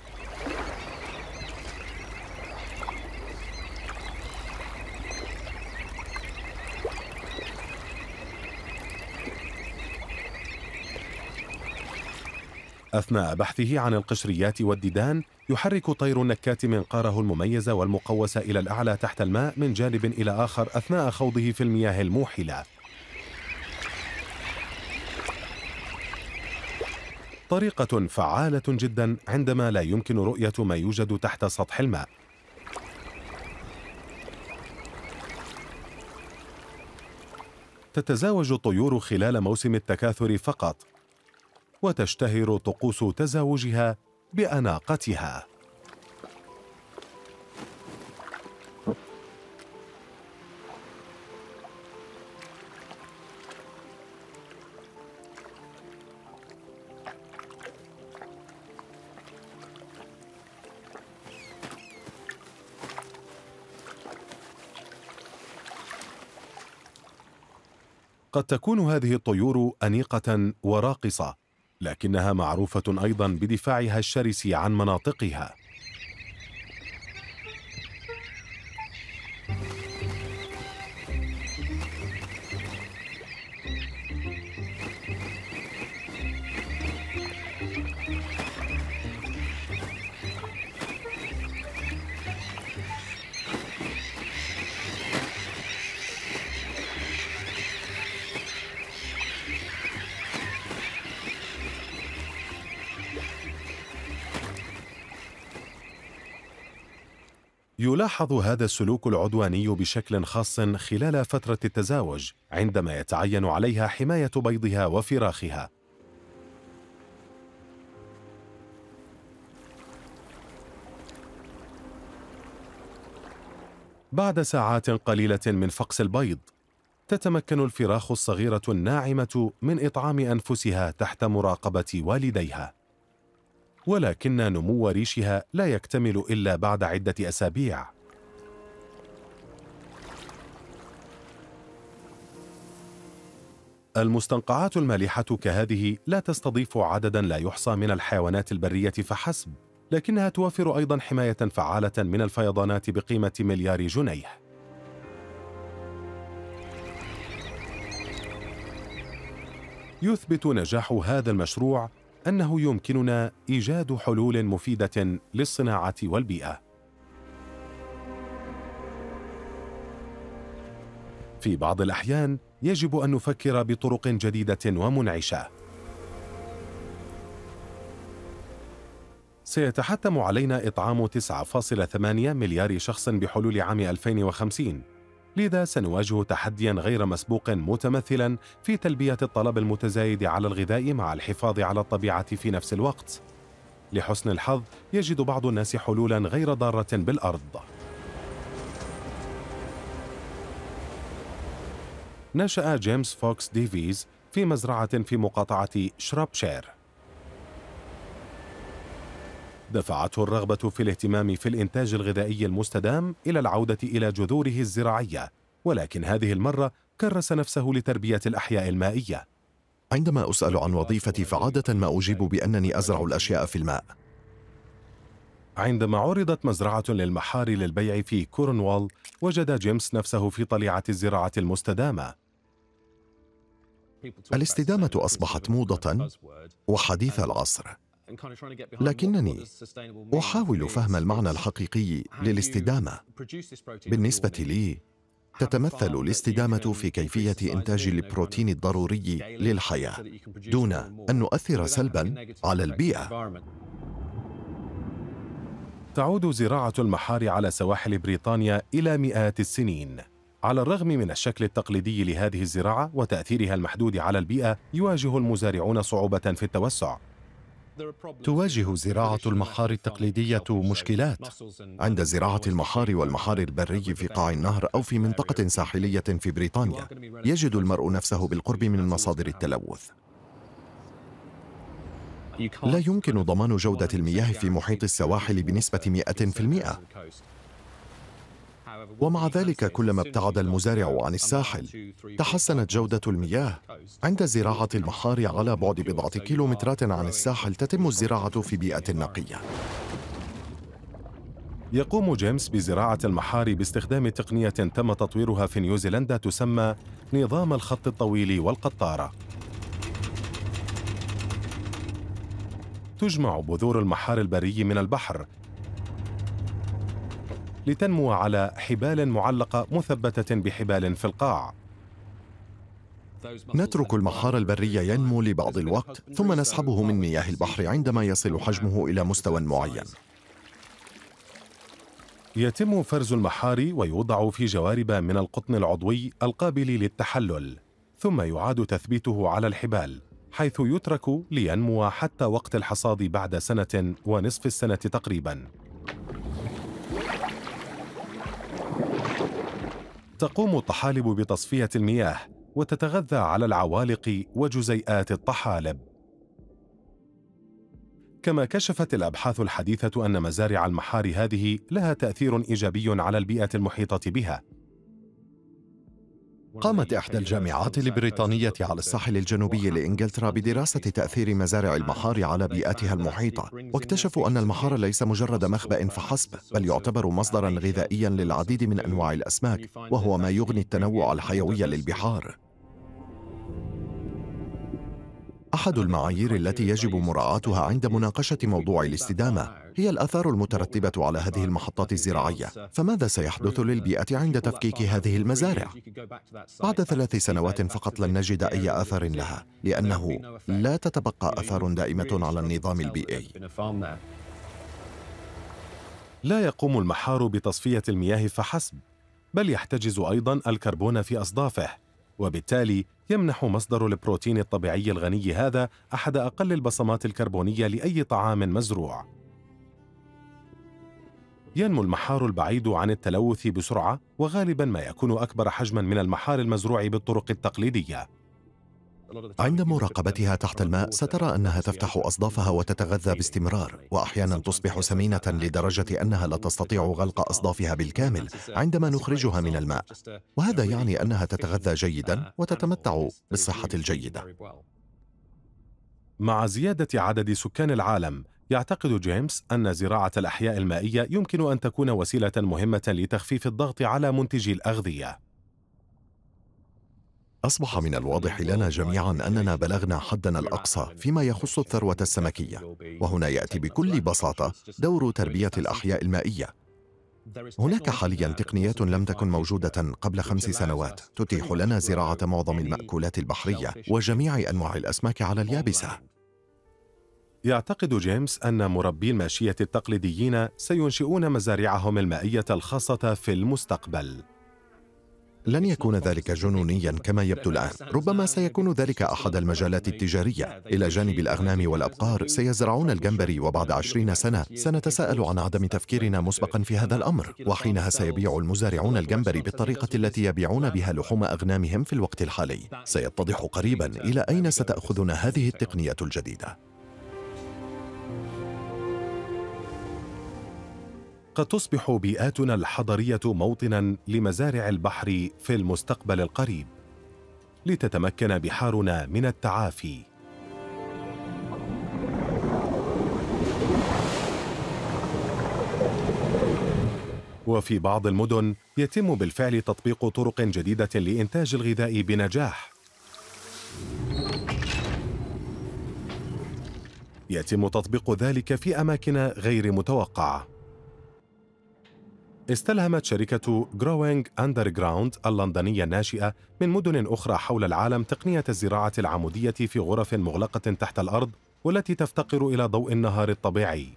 A: أثناء بحثه عن القشريات والديدان يحرك طير النكات منقاره المميز والمقوس إلى الأعلى تحت الماء من جانب إلى آخر أثناء خوضه في المياه الموحلة. طريقة فعالة جدا عندما لا يمكن رؤية ما يوجد تحت سطح الماء. تتزاوج الطيور خلال موسم التكاثر فقط وتشتهر طقوس تزاوجها بأناقتها. قد تكون هذه الطيور أنيقة وراقصة لكنها معروفة أيضا بدفاعها الشرس عن مناطقها. يلاحظ هذا السلوك العدواني بشكل خاص خلال فترة التزاوج عندما يتعين عليها حماية بيضها وفراخها. بعد ساعات قليلة من فقس البيض، تتمكن الفراخ الصغيرة الناعمة من إطعام أنفسها تحت مراقبة والديها. ولكن نمو ريشها لا يكتمل إلا بعد عدة أسابيع المستنقعات المالحة كهذه لا تستضيف عددا لا يحصى من الحيوانات البرية فحسب، لكنها توفر أيضا حماية فعالة من الفيضانات بقيمة مليار جنيه. يثبت نجاح هذا المشروع أنه يمكننا إيجاد حلول مفيدة للصناعة والبيئة. في بعض الأحيان يجب أن نفكر بطرق جديدة ومنعشة. سيتحتم علينا إطعام 9.8 مليار شخص بحلول عام 2050 لذا سنواجه تحديا غير مسبوق متمثلا في تلبية الطلب المتزايد على الغذاء مع الحفاظ على الطبيعة في نفس الوقت. لحسن الحظ يجد بعض الناس حلولا غير ضارة بالأرض. نشأ جيمس فوكس ديفيز في مزرعة في مقاطعة شرابشير. دفعته الرغبة في الاهتمام في الإنتاج الغذائي المستدام إلى العودة إلى جذوره الزراعية ولكن هذه المرة كرس نفسه لتربية الأحياء المائية.
B: عندما أسأل عن وظيفتي فعادة ما أجيب بأنني أزرع الأشياء في الماء.
A: عندما عرضت مزرعة للمحار للبيع في كورنوال وجد جيمس نفسه في طليعة الزراعة المستدامة.
B: الاستدامة أصبحت موضة وحديث العصر. لكنني أحاول فهم المعنى الحقيقي للاستدامة. بالنسبة لي تتمثل الاستدامة في كيفية إنتاج البروتين الضروري للحياة دون أن نؤثر سلبا على البيئة.
A: تعود زراعة المحار على سواحل بريطانيا إلى مئات السنين. على الرغم من الشكل التقليدي لهذه الزراعة وتأثيرها المحدود على البيئة يواجه المزارعون صعوبة في التوسع.
B: تواجه زراعة المحار التقليدية مشكلات. عند زراعة المحار والمحار البري في قاع النهر أو في منطقة ساحلية في بريطانيا يجد المرء نفسه بالقرب من مصادر التلوث. لا يمكن ضمان جودة المياه في محيط السواحل بنسبة 100% ومع ذلك كلما ابتعد المزارع عن الساحل تحسنت جودة المياه. عند زراعة المحار على بعد بضعة كيلومترات عن الساحل تتم الزراعة في بيئة نقية.
A: يقوم جيمس بزراعة المحار باستخدام تقنية تم تطويرها في نيوزيلندا تسمى نظام الخط الطويل والقطارة. تجمع بذور المحار البري من البحر لتنمو على حبال معلقة مثبتة بحبال في القاع.
B: نترك المحار البري ينمو لبعض الوقت ثم نسحبه من مياه البحر عندما يصل حجمه إلى مستوى معين.
A: يتم فرز المحار ويوضع في جوارب من القطن العضوي القابل للتحلل ثم يعاد تثبيته على الحبال حيث يترك لينمو حتى وقت الحصاد بعد سنة ونصف السنة تقريباً. تقوم الطحالب بتصفية المياه وتتغذى على العوالق وجزيئات الطحالب. كما كشفت الأبحاث الحديثة أن مزارع المحار هذه لها تأثير إيجابي على البيئة المحيطة بها،
B: قامت إحدى الجامعات البريطانية على الساحل الجنوبي لإنجلترا بدراسة تأثير مزارع المحار على بيئتها المحيطة واكتشفوا أن المحار ليس مجرد مخبأ فحسب بل يعتبر مصدرا غذائيا للعديد من أنواع الأسماك وهو ما يغني التنوع الحيوي للبحار. أحد المعايير التي يجب مراعاتها عند مناقشة موضوع الاستدامة هي الآثار المترتبة على هذه المحطات الزراعية. فماذا سيحدث للبيئة عند تفكيك هذه المزارع؟ بعد ثلاث سنوات فقط لن نجد أي اثر لها لأنه لا تتبقى آثار دائمة على النظام البيئي.
A: لا يقوم المحار بتصفية المياه فحسب بل يحتجز أيضا الكربون في أصدافه وبالتالي يمنح مصدر البروتين الطبيعي الغني هذا أحد أقل البصمات الكربونية لأي طعام مزروع. ينمو المحار البعيد عن التلوث بسرعة وغالبا ما يكون أكبر حجما من المحار المزروع بالطرق التقليدية.
B: عند مراقبتها تحت الماء سترى أنها تفتح أصدافها وتتغذى باستمرار وأحيانا تصبح سمينة لدرجة أنها لا تستطيع غلق أصدافها بالكامل عندما نخرجها من الماء. وهذا يعني أنها تتغذى جيدا وتتمتع بالصحة الجيدة.
A: مع زيادة عدد سكان العالم يعتقد جيمس أن زراعة الأحياء المائية يمكن أن تكون وسيلة مهمة لتخفيف الضغط على منتجي الأغذية.
B: أصبح من الواضح لنا جميعا أننا بلغنا حدنا الأقصى فيما يخص الثروة السمكية وهنا يأتي بكل بساطة دور تربية الأحياء المائية. هناك حاليا تقنيات لم تكن موجودة قبل خمس سنوات تتيح لنا زراعة معظم المأكولات البحرية وجميع أنواع الأسماك على اليابسة.
A: يعتقد جيمس أن مربي الماشية التقليديين سينشئون مزارعهم المائية الخاصة في المستقبل.
B: لن يكون ذلك جنونيا كما يبدو الآن. ربما سيكون ذلك أحد المجالات التجارية. إلى جانب الأغنام والأبقار سيزرعون الجمبري وبعد عشرين سنة سنتساءل عن عدم تفكيرنا مسبقا في هذا الأمر. وحينها سيبيع المزارعون الجمبري بالطريقة التي يبيعون بها لحوم أغنامهم في الوقت الحالي. سيتضح قريبا إلى أين ستأخذنا هذه التقنية الجديدة.
A: قد تصبح بيئاتنا الحضرية موطنا لمزارع البحر في المستقبل القريب. لتتمكن بحارنا من التعافي. وفي بعض المدن يتم بالفعل تطبيق طرق جديدة لإنتاج الغذاء بنجاح. يتم تطبيق ذلك في أماكن غير متوقعة. استلهمت شركة Growing Underground اللندنية الناشئة من مدن أخرى حول العالم تقنية الزراعة العمودية في غرف مغلقة تحت الأرض والتي تفتقر إلى ضوء النهار الطبيعي.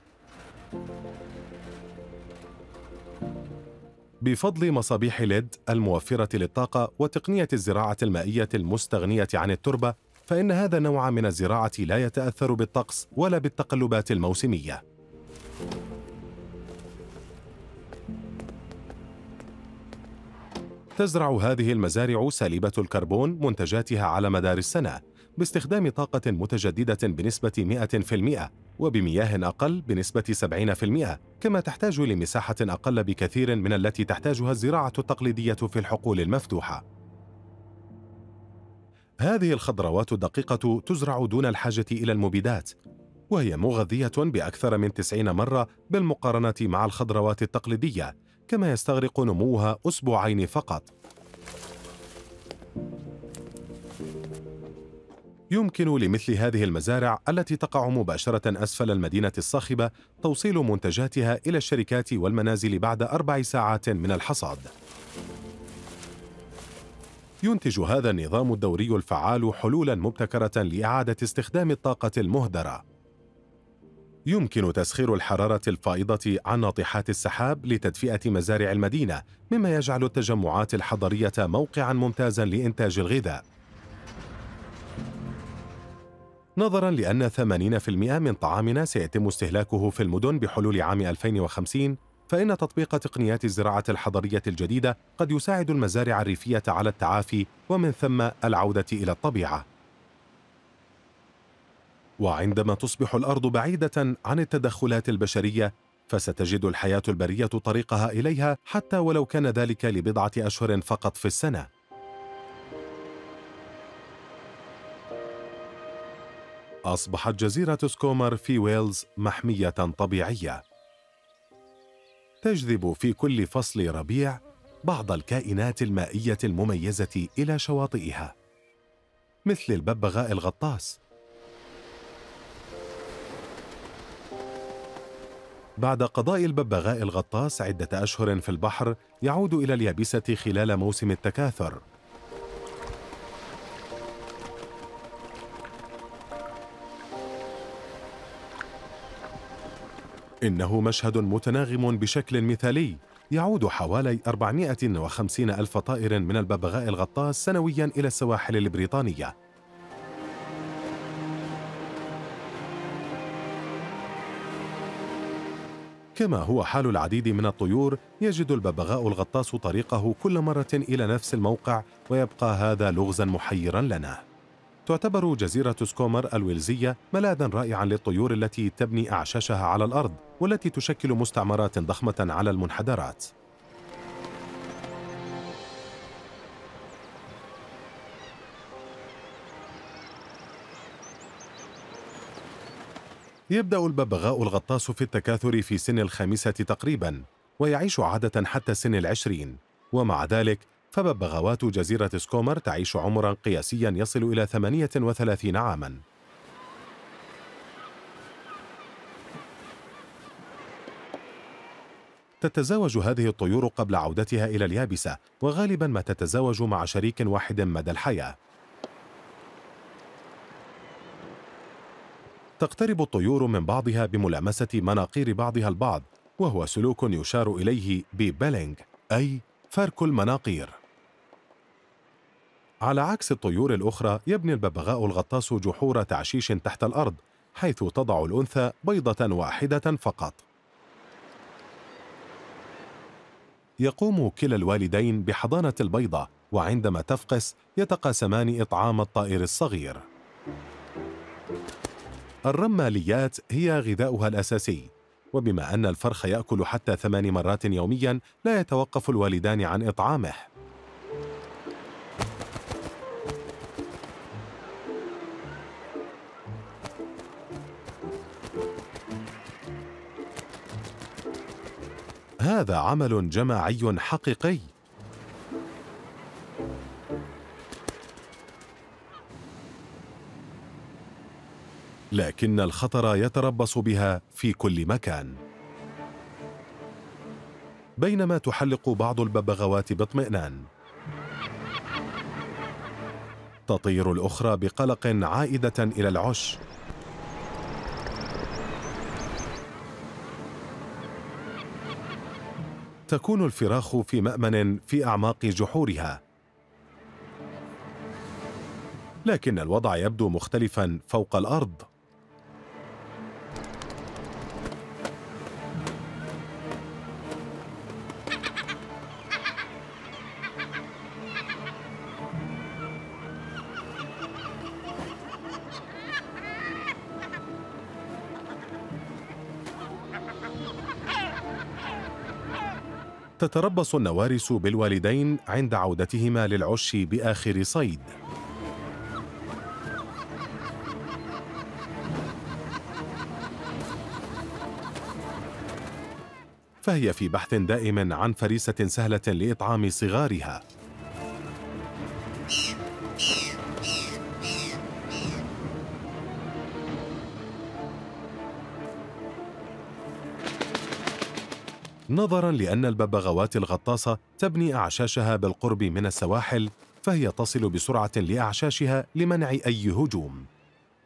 A: بفضل مصابيح LED الموفرة للطاقة وتقنية الزراعة المائية المستغنية عن التربة، فإن هذا النوع من الزراعة لا يتأثر بالطقس ولا بالتقلبات الموسمية. تزرع هذه المزارع سالبة الكربون منتجاتها على مدار السنة باستخدام طاقة متجددة بنسبة 100% وبمياه أقل بنسبة 70% كما تحتاج لمساحة أقل بكثير من التي تحتاجها الزراعة التقليدية في الحقول المفتوحة. هذه الخضروات الدقيقة تزرع دون الحاجة إلى المبيدات وهي مغذية بأكثر من 90 مرة بالمقارنة مع الخضروات التقليدية كما يستغرق نموها أسبوعين فقط يمكن لمثل هذه المزارع التي تقع مباشرة أسفل المدينة الصاخبة توصيل منتجاتها إلى الشركات والمنازل بعد أربع ساعات من الحصاد. ينتج هذا النظام الدوري الفعال حلولا مبتكرة لإعادة استخدام الطاقة المهدرة. يمكن تسخير الحرارة الفائضة عن ناطحات السحاب لتدفئة مزارع المدينة، مما يجعل التجمعات الحضرية موقعا ممتازا لإنتاج الغذاء. نظرا لأن 80% من طعامنا سيتم استهلاكه في المدن بحلول عام 2050 فإن تطبيق تقنيات الزراعة الحضرية الجديدة قد يساعد المزارع الريفية على التعافي ومن ثم العودة إلى الطبيعة. وعندما تصبح الأرض بعيدة عن التدخلات البشرية فستجد الحياة البرية طريقها إليها حتى ولو كان ذلك لبضعة أشهر فقط في السنة. أصبحت جزيرة سكومر في ويلز محمية طبيعية. تجذب في كل فصل ربيع بعض الكائنات المائية المميزة إلى شواطئها، مثل الببغاء الغطاس. بعد قضاء الببغاء الغطاس عدة أشهر في البحر، يعود إلى اليابسة خلال موسم التكاثر. إنه مشهد متناغم بشكل مثالي يعود حوالي 450 ألف طائر من الببغاء الغطاس سنويا إلى السواحل البريطانية كما هو حال العديد من الطيور يجد الببغاء الغطاس طريقه كل مرة إلى نفس الموقع ويبقى هذا لغزا محيرا لنا. تعتبر جزيرة سكومر الويلزية ملاذا رائعا للطيور التي تبني أعشاشها على الأرض والتي تشكل مستعمرات ضخمة على المنحدرات. يبدأ الببغاء الغطاس في التكاثر في سن الخامسة تقريبا ويعيش عادة حتى سن العشرين. ومع ذلك فببغاوات جزيرة سكومر تعيش عمرا قياسيا يصل إلى 38 عاما. تتزاوج هذه الطيور قبل عودتها إلى اليابسة وغالبا ما تتزاوج مع شريك واحد مدى الحياة. تقترب الطيور من بعضها بملامسة مناقير بعضها البعض وهو سلوك يشار إليه ببيلينج أي فرك المناقير. على عكس الطيور الأخرى يبني الببغاء الغطاس جحور تعشيش تحت الأرض حيث تضع الأنثى بيضة واحدة فقط. يقوم كلا الوالدين بحضانة البيضة وعندما تفقس يتقاسمان إطعام الطائر الصغير. الرماليات هي غذاؤها الأساسي وبما أن الفرخ يأكل حتى ثمان مرات يوميا لا يتوقف الوالدان عن إطعامه. هذا عمل جماعي حقيقي. لكن الخطر يتربص بها في كل مكان. بينما تحلق بعض الببغاوات باطمئنان. تطير الأخرى بقلق عائدة إلى العش. تكون الفراخ في مأمن في أعماق جحورها. لكن الوضع يبدو مختلفا فوق الأرض. تتربص النوارس بالوالدين عند عودتهما للعش بآخر صيد. فهي في بحث دائم عن فريسة سهلة لإطعام صغارها. نظرا لأن الببغاوات الغطاسة تبني أعشاشها بالقرب من السواحل فهي تصل بسرعة لأعشاشها لمنع أي هجوم.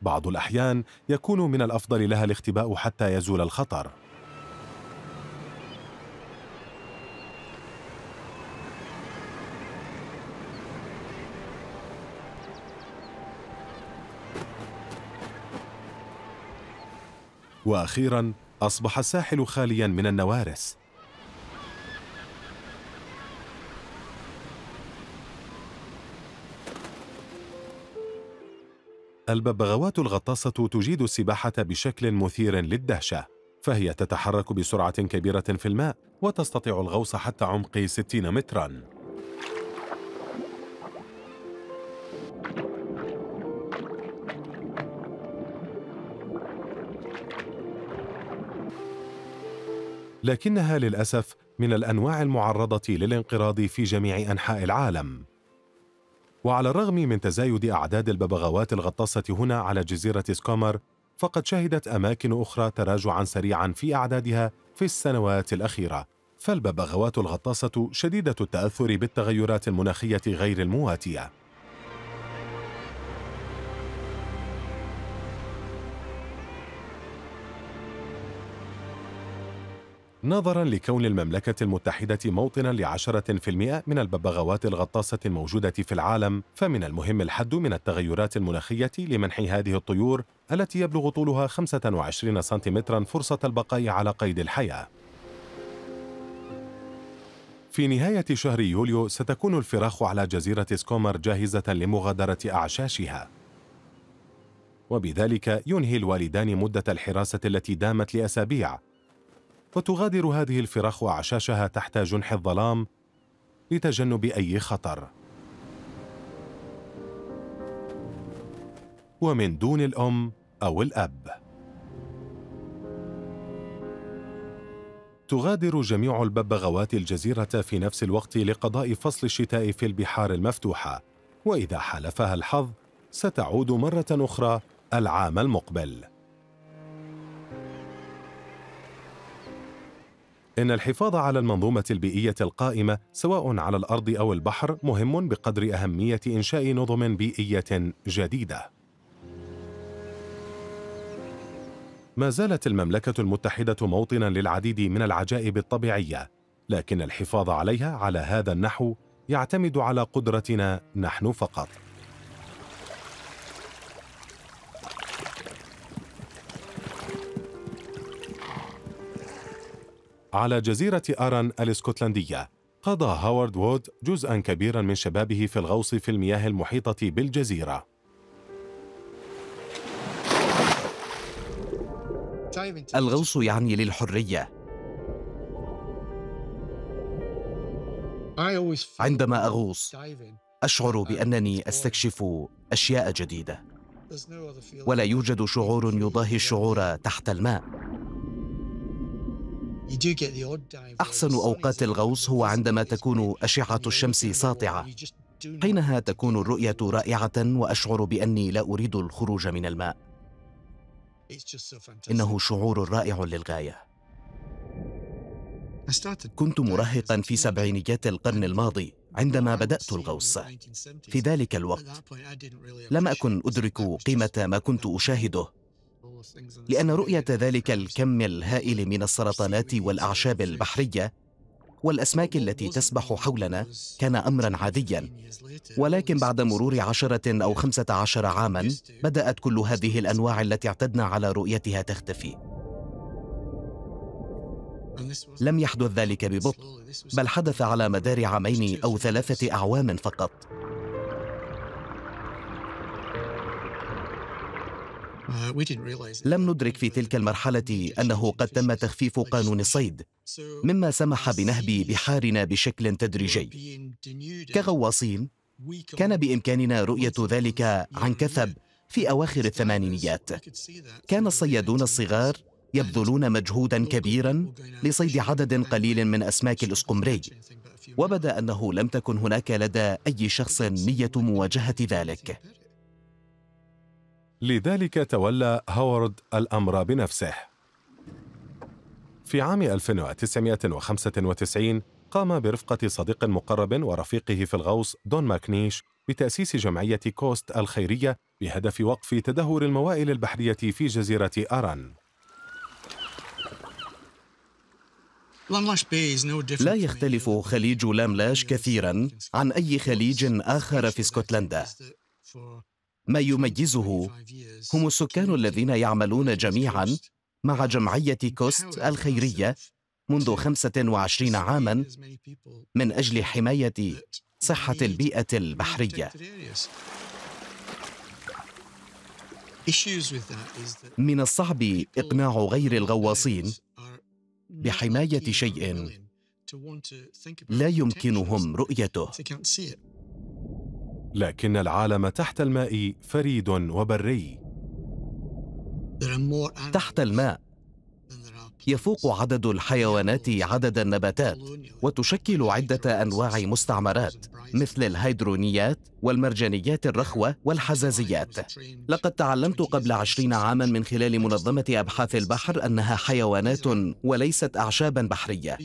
A: بعض الأحيان يكون من الأفضل لها الاختباء حتى يزول الخطر. وأخيرا أصبح الساحل خاليا من النوارس. الببغاوات الغطاسة تجيد السباحة بشكل مثير للدهشة فهي تتحرك بسرعة كبيرة في الماء وتستطيع الغوص حتى عمق 60 متراً. لكنها للأسف من الأنواع المعرضة للانقراض في جميع أنحاء العالم. وعلى الرغم من تزايد أعداد الببغاوات الغطاسة هنا على جزيرة سكومر فقد شهدت أماكن أخرى تراجعا سريعا في أعدادها في السنوات الأخيرة. فالببغاوات الغطاسة شديدة التأثر بالتغيرات المناخية غير المواتية. نظرا لكون المملكة المتحدة موطنا لعشرة في المئة من الببغاوات الغطاسة الموجودة في العالم فمن المهم الحد من التغيرات المناخية لمنح هذه الطيور التي يبلغ طولها 25 سنتيمترا فرصة البقاء على قيد الحياة. في نهاية شهر يوليو ستكون الفراخ على جزيرة سكومر جاهزة لمغادرة أعشاشها. وبذلك ينهي الوالدان مدة الحراسة التي دامت لأسابيع. وتغادر هذه الفراخ أعشاشها تحت جنح الظلام لتجنب أي خطر. ومن دون الأم أو الأب. تغادر جميع الببغاوات الجزيرة في نفس الوقت لقضاء فصل الشتاء في البحار المفتوحة. وإذا حالفها الحظ ستعود مرة أخرى العام المقبل. إن الحفاظ على المنظومة البيئية القائمة سواء على الأرض أو البحر مهم بقدر أهمية إنشاء نظم بيئية جديدة. ما زالت المملكة المتحدة موطنا للعديد من العجائب الطبيعية، لكن الحفاظ عليها على هذا النحو يعتمد على قدرتنا نحن فقط. على جزيرة أرن الإسكتلندية. قضى هاورد وود جزءا كبيرا من شبابه في الغوص في المياه المحيطة بالجزيرة.
C: الغوص يعني للحرية. عندما أغوص أشعر بأنني أستكشف أشياء جديدة. ولا يوجد شعور يضاهي الشعور تحت الماء. أحسن أوقات الغوص هو عندما تكون أشعة الشمس ساطعة. حينها تكون الرؤية رائعة وأشعر بأني لا أريد الخروج من الماء. إنه شعور رائع للغاية. كنت مراهقا في سبعينيات القرن الماضي عندما بدأت الغوص. في ذلك الوقت. لم أكن أدرك قيمة ما كنت أشاهده. لأن رؤية ذلك الكم الهائل من السرطانات والأعشاب البحرية والأسماك التي تسبح حولنا كان أمرا عاديا. ولكن بعد مرور عشرة أو خمسة عشر عاما بدأت كل هذه الأنواع التي اعتدنا على رؤيتها تختفي. لم يحدث ذلك ببطء بل حدث على مدار عامين أو ثلاثة أعوام فقط. لم ندرك في تلك المرحلة أنه قد تم تخفيف قانون الصيد مما سمح بنهب بحارنا بشكل تدريجي. كغواصين كان بإمكاننا رؤية ذلك عن كثب في أواخر الثمانينيات. كان الصيادون الصغار يبذلون مجهودا كبيرا لصيد عدد قليل من أسماك الإسقمري. وبدأ أنه لم تكن هناك لدى أي شخص نية مواجهة ذلك.
A: لذلك تولى هوارد الأمر بنفسه. في عام 1995 قام برفقة صديق مقرب ورفيقه في الغوص دون ماكنيش بتأسيس جمعية كوست الخيرية بهدف وقف تدهور الموائل البحرية في جزيرة أران.
C: لا يختلف خليج لاملاش كثيرا عن أي خليج آخر في اسكتلندا. ما يميزه؟ هم السكان الذين يعملون جميعا مع جمعية كوست الخيرية منذ 25 عاما من أجل حماية صحة البيئة البحرية. من الصعب إقناع غير الغواصين بحماية شيء لا يمكنهم رؤيته.
A: لكن العالم تحت الماء فريد وبري.
C: تحت الماء. يفوق عدد الحيوانات عدد النباتات وتشكل عدة أنواع مستعمرات مثل الهيدرونيات والمرجانيات الرخوة والحزازيات. لقد تعلمت قبل عشرين عاما من خلال منظمة أبحاث البحر أنها حيوانات وليست أعشابا بحرية.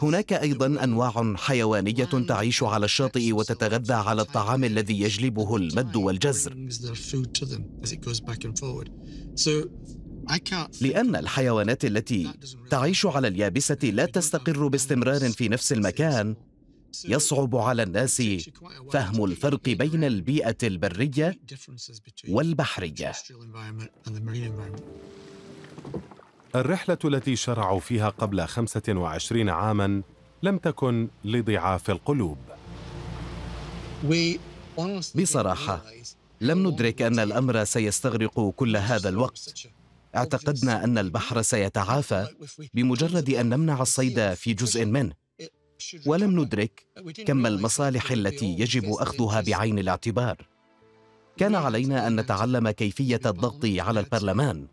C: هناك أيضا أنواع حيوانية تعيش على الشاطئ وتتغذى على الطعام الذي يجلبه المد والجزر. لأن الحيوانات التي تعيش على اليابسة لا تستقر باستمرار في نفس المكان. يصعب على الناس فهم الفرق بين البيئة البرية والبحرية.
A: الرحلة التي شرعوا فيها قبل خمسة وعشرين عاماً لم تكن لضعاف القلوب.
C: بصراحة لم ندرك أن الأمر سيستغرق كل هذا الوقت. اعتقدنا أن البحر سيتعافى بمجرد أن نمنع الصيد في جزء منه. ولم ندرك كم المصالح التي يجب أخذها بعين الاعتبار. كان علينا أن نتعلم كيفية الضغط على البرلمان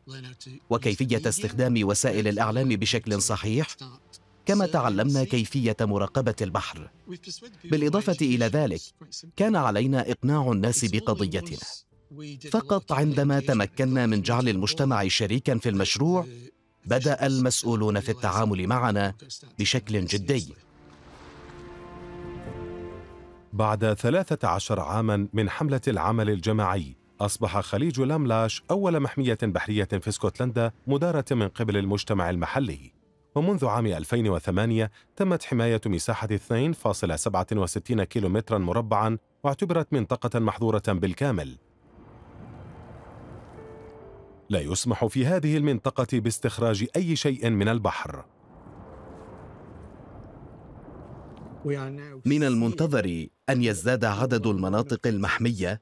C: وكيفية استخدام وسائل الإعلام بشكل صحيح كما تعلمنا كيفية مراقبة البحر. بالإضافة إلى ذلك كان علينا إقناع الناس بقضيتنا. فقط عندما تمكنا من جعل المجتمع شريكا في المشروع بدأ المسؤولون في التعامل معنا بشكل جدي.
A: بعد 13 عاما من حملة العمل الجماعي أصبح خليج لاملاش أول محمية بحرية في اسكتلندا مدارة من قبل المجتمع المحلي. ومنذ عام 2008 تمت حماية مساحة 2.67 كيلومترا مربعا واعتبرت منطقة محظورة بالكامل. لا يسمح في هذه المنطقة باستخراج أي شيء من البحر.
C: من المنتظر أن يزداد عدد المناطق المحمية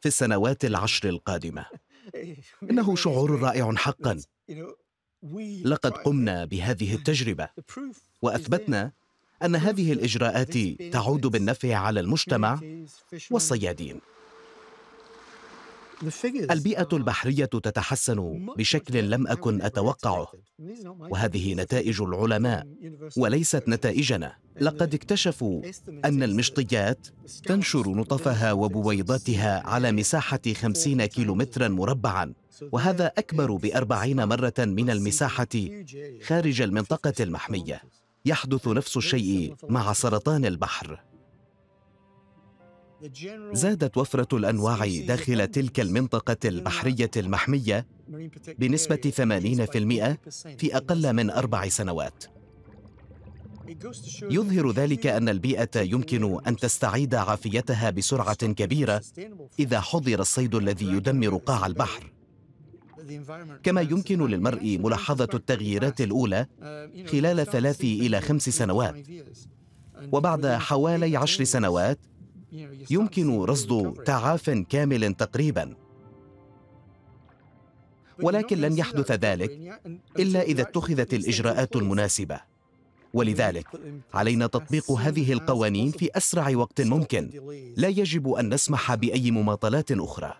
C: في السنوات العشر القادمة. إنه شعور رائع حقا. لقد قمنا بهذه التجربة وأثبتنا أن هذه الإجراءات تعود بالنفع على المجتمع والصيادين. البيئة البحرية تتحسن بشكل لم أكن أتوقعه وهذه نتائج العلماء وليست نتائجنا. لقد اكتشفوا أن المشطيات تنشر نطفها وبويضاتها على مساحة خمسين كيلومترا مربعا وهذا أكبر بأربعين مرة من المساحة خارج المنطقة المحمية. يحدث نفس الشيء مع سرطان البحر. زادت وفرة الأنواع داخل تلك المنطقة البحرية المحمية بنسبة 80% في أقل من أربع سنوات. يظهر ذلك أن البيئة يمكن أن تستعيد عافيتها بسرعة كبيرة إذا حظر الصيد الذي يدمر قاع البحر. كما يمكن للمرء ملاحظة التغييرات الأولى خلال ثلاث إلى خمس سنوات. وبعد حوالي عشر سنوات يمكن رصد تعاف كامل تقريبا. ولكن لن يحدث ذلك إلا إذا اتخذت الإجراءات المناسبة. ولذلك علينا تطبيق هذه القوانين في أسرع وقت ممكن. لا يجب أن نسمح بأي مماطلات أخرى.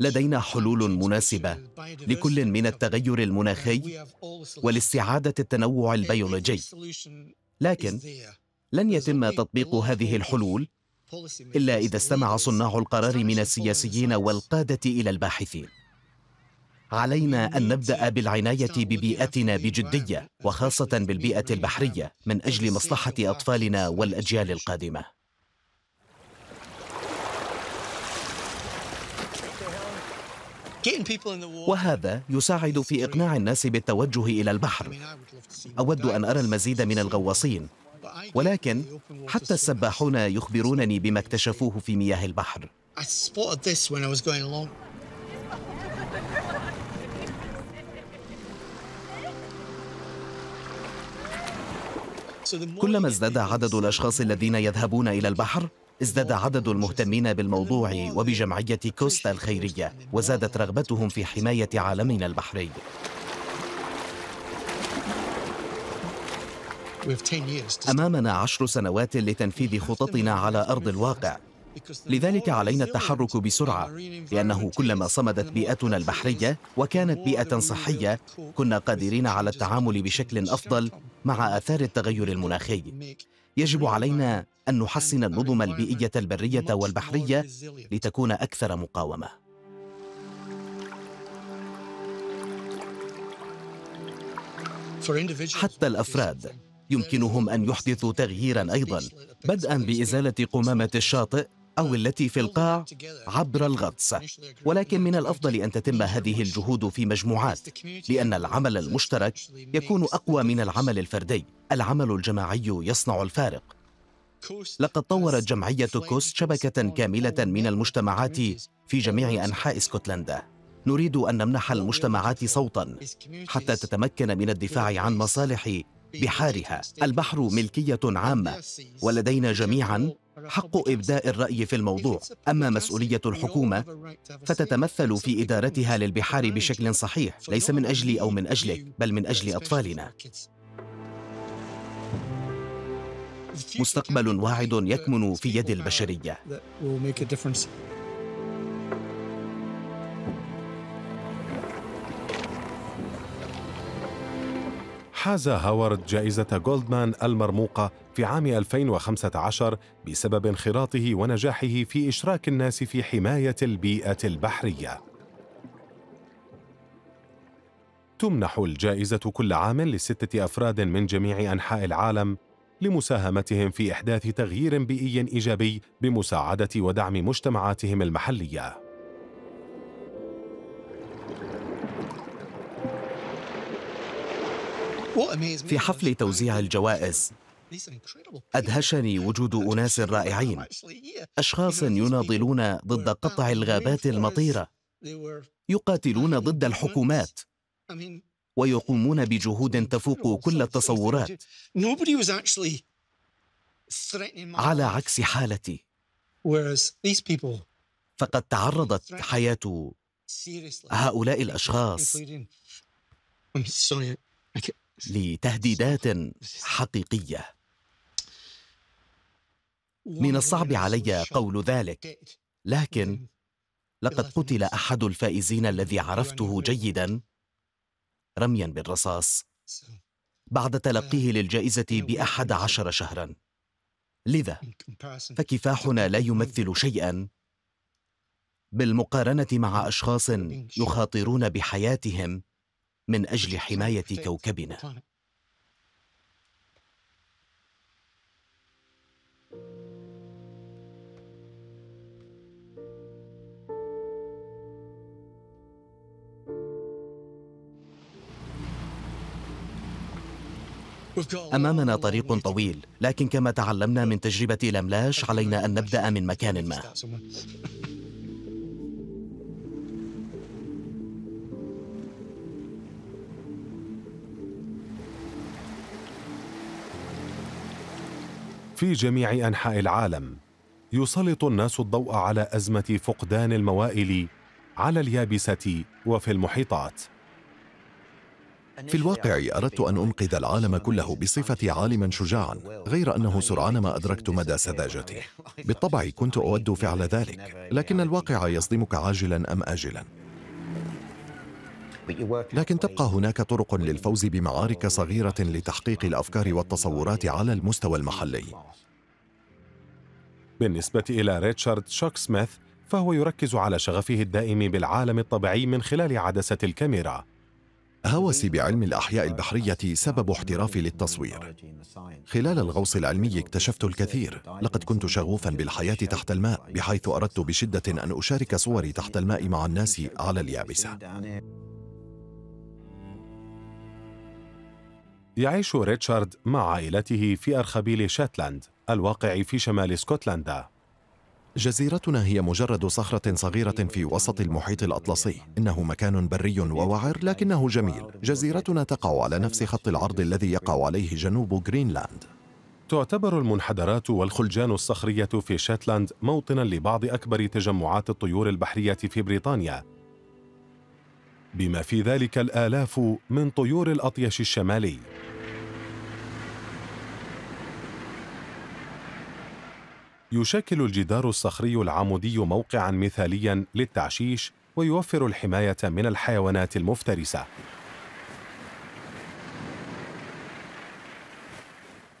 C: لدينا حلول مناسبة لكل من التغير المناخي ولاستعاده التنوع البيولوجي. لكن لن يتم تطبيق هذه الحلول إلا إذا استمع صناع القرار من السياسيين والقادة إلى الباحثين. علينا أن نبدأ بالعناية ببيئتنا بجدية وخاصة بالبيئة البحرية من أجل مصلحة أطفالنا والأجيال القادمة. وهذا يساعد في إقناع الناس بالتوجه إلى البحر. أود أن أرى المزيد من الغواصين. ولكن حتى السباحون يخبرونني بما اكتشفوه في مياه البحر. كلما ازداد عدد الأشخاص الذين يذهبون إلى البحر ازداد عدد المهتمين بالموضوع وبجمعية كوستا الخيرية وزادت رغبتهم في حماية عالمنا البحري أمامنا عشر سنوات لتنفيذ خططنا على أرض الواقع. لذلك علينا التحرك بسرعة لأنه كلما صمدت بيئتنا البحرية وكانت بيئة صحية كنا قادرين على التعامل بشكل أفضل مع آثار التغير المناخي. يجب علينا أن نحسن النظم البيئية البرية والبحرية لتكون أكثر مقاومة. حتى الأفراد يمكنهم أن يحدثوا تغييرا أيضا بدءا بإزالة قمامة الشاطئ أو التي في القاع عبر الغطس. ولكن من الأفضل أن تتم هذه الجهود في مجموعات لأن العمل المشترك يكون أقوى من العمل الفردي. العمل الجماعي يصنع الفارق. لقد طورت جمعية كوست شبكة كاملة من المجتمعات في جميع أنحاء اسكتلندا. نريد أن نمنح المجتمعات صوتا حتى تتمكن من الدفاع عن مصالح بحارها. البحر ملكية عامة ولدينا جميعا حق إبداء الرأي في الموضوع. أما مسؤولية الحكومة فتتمثل في إدارتها للبحار بشكل صحيح. ليس من أجلي أو من أجلك بل من أجل أطفالنا. مستقبل واعد يكمن في يد البشرية
A: حاز هاورد جائزة جولدمان المرموقة في عام 2015 بسبب انخراطه ونجاحه في إشراك الناس في حماية البيئة البحرية. تمنح الجائزة كل عام لستة أفراد من جميع أنحاء العالم لمساهمتهم في إحداث تغيير بيئي إيجابي بمساعدة ودعم مجتمعاتهم المحلية.
C: في حفل توزيع الجوائز أدهشني وجود أناس رائعين أشخاص يناضلون ضد قطع الغابات المطيرة يقاتلون ضد الحكومات ويقومون بجهود تفوق كل التصورات. على عكس حالتي. فقد تعرضت حياة هؤلاء الأشخاص. لتهديدات حقيقية. من الصعب علي قول ذلك. لكن لقد قتل أحد الفائزين الذي عرفته جيدا. رميا بالرصاص. بعد تلقيه للجائزة بأحد عشر شهرا. لذا فكفاحنا لا يمثل شيئا. بالمقارنة مع أشخاص يخاطرون بحياتهم من أجل حماية كوكبنا. أمامنا طريق طويل لكن كما تعلمنا من تجربة لملاش علينا أن نبدأ من مكان ما.
A: في جميع أنحاء العالم يسلط الناس الضوء على أزمة فقدان الموائل على اليابسة وفي المحيطات.
B: في الواقع أردت أن أنقذ العالم كله بصفتي عالما شجاعا غير أنه سرعان ما أدركت مدى سذاجته بالطبع كنت أود فعل ذلك لكن الواقع يصدمك عاجلا أم آجلا. لكن تبقى هناك طرق للفوز بمعارك صغيرة لتحقيق الأفكار والتصورات على المستوى المحلي.
A: بالنسبة إلى ريتشارد شوك سميث فهو يركز على شغفه الدائم بالعالم الطبيعي من خلال عدسة الكاميرا.
B: هوسي بعلم الأحياء البحرية سبب احترافي للتصوير. خلال الغوص العلمي اكتشفت الكثير. لقد كنت شغوفا بالحياة تحت الماء بحيث أردت بشدة أن أشارك صوري تحت الماء مع الناس على اليابسة.
A: يعيش ريتشارد مع عائلته في أرخبيل شاتلاند الواقع في شمال اسكتلندا.
B: جزيرتنا هي مجرد صخرة صغيرة في وسط المحيط الأطلسي. إنه مكان بري ووعر لكنه جميل. جزيرتنا تقع على نفس خط العرض الذي يقع عليه جنوب جرينلاند
A: تعتبر المنحدرات والخلجان الصخرية في شيتلاند موطنا لبعض أكبر تجمعات الطيور البحرية في بريطانيا. بما في ذلك الآلاف من طيور الأطيش الشمالي. يشكل الجدار الصخري العمودي موقعا مثاليا للتعشيش ويوفر الحماية من الحيوانات المفترسة.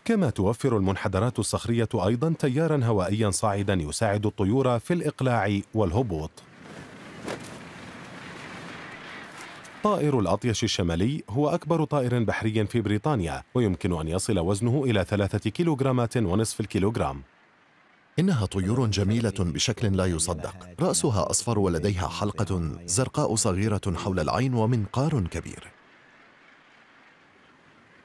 A: كما توفر المنحدرات الصخرية أيضا تيارا هوائيا صاعدا يساعد الطيور في الإقلاع والهبوط. طائر الأطيش الشمالي هو أكبر طائر بحري في بريطانيا ويمكن أن يصل وزنه إلى ثلاثة كيلوغرامات ونصف الكيلوغرام.
B: إنها طيور جميلة بشكل لا يصدق. رأسها أصفر ولديها حلقة زرقاء صغيرة حول العين ومنقار كبير.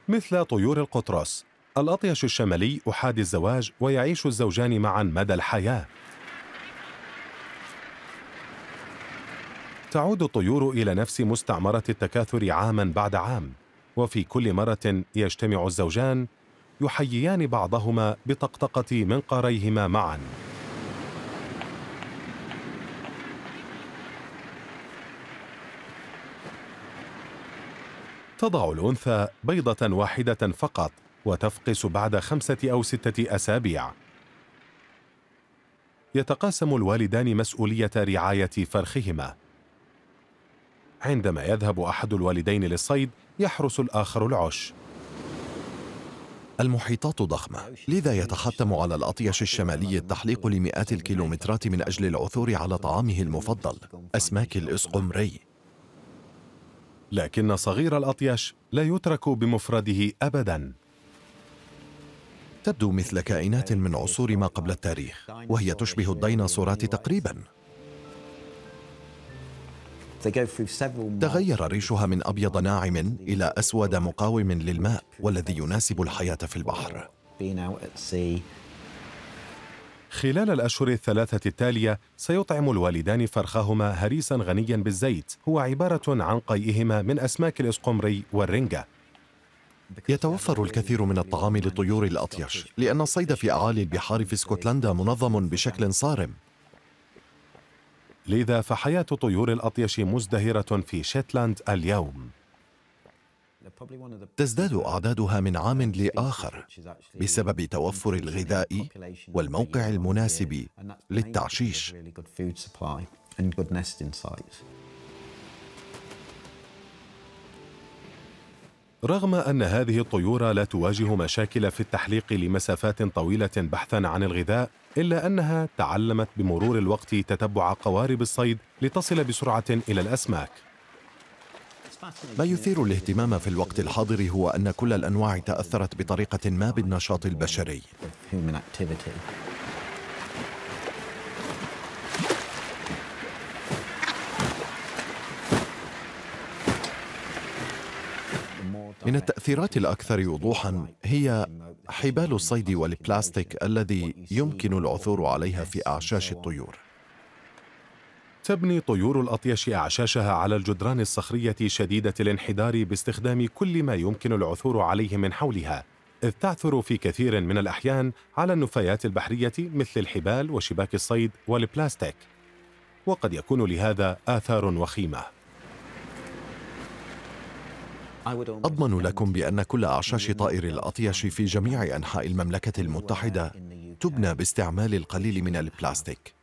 A: مثل طيور القطرس الأطيش الشمالي أحادي الزواج ويعيش الزوجان معا مدى الحياة. تعود الطيور إلى نفس مستعمرة التكاثر عاما بعد عام وفي كل مرة يجتمع الزوجان يحييان بعضهما بطقطقة منقاريهما معا. تضع الأنثى بيضة واحدة فقط وتفقس بعد خمسة أو ستة أسابيع. يتقاسم الوالدان مسؤولية رعاية فرخهما. عندما يذهب أحد الوالدين للصيد يحرس الآخر العش.
B: المحيطات ضخمة. لذا يتحتم على الأطيش الشمالي التحليق لمئات الكيلومترات من أجل العثور على طعامه المفضل أسماك الإسقمري.
A: لكن صغير الأطيش لا يترك بمفرده أبداً.
B: تبدو مثل كائنات من عصور ما قبل التاريخ وهي تشبه الديناصورات تقريبا. تغير ريشها من أبيض ناعم إلى أسود مقاوم للماء والذي يناسب الحياة في البحر.
A: خلال الأشهر الثلاثة التالية سيطعم الوالدان فرخهما هريسا غنيا بالزيت هو عبارة عن قيئهما من أسماك الإسقمري والرنجة.
B: يتوفر الكثير من الطعام لطيور الأطيش لأن الصيد في أعالي البحار في اسكتلندا منظم بشكل صارم.
A: لذا فحياة طيور الأطيش مزدهرة في شيتلاند اليوم.
B: تزداد أعدادها من عام لآخر بسبب توفر الغذاء والموقع المناسب للتعشيش.
A: رغم أن هذه الطيور لا تواجه مشاكل في التحليق لمسافات طويلة بحثا عن الغذاء إلا أنها تعلمت بمرور الوقت تتبع قوارب الصيد لتصل بسرعة إلى الأسماك.
B: ما يثير الاهتمام في الوقت الحاضر هو أن كل الأنواع تأثرت بطريقة ما بالنشاط البشري. من التأثيرات الأكثر وضوحا هي حبال الصيد والبلاستيك الذي يمكن العثور عليها في أعشاش الطيور.
A: تبني طيور الأطيش أعشاشها على الجدران الصخرية شديدة الانحدار باستخدام كل ما يمكن العثور عليه من حولها إذ تعثر في كثير من الأحيان على النفايات البحرية مثل الحبال وشباك الصيد والبلاستيك وقد يكون لهذا آثار وخيمة.
B: أضمن لكم بأن كل أعشاش طائر الأطيش في جميع أنحاء المملكة المتحدة تبنى باستعمال القليل من البلاستيك.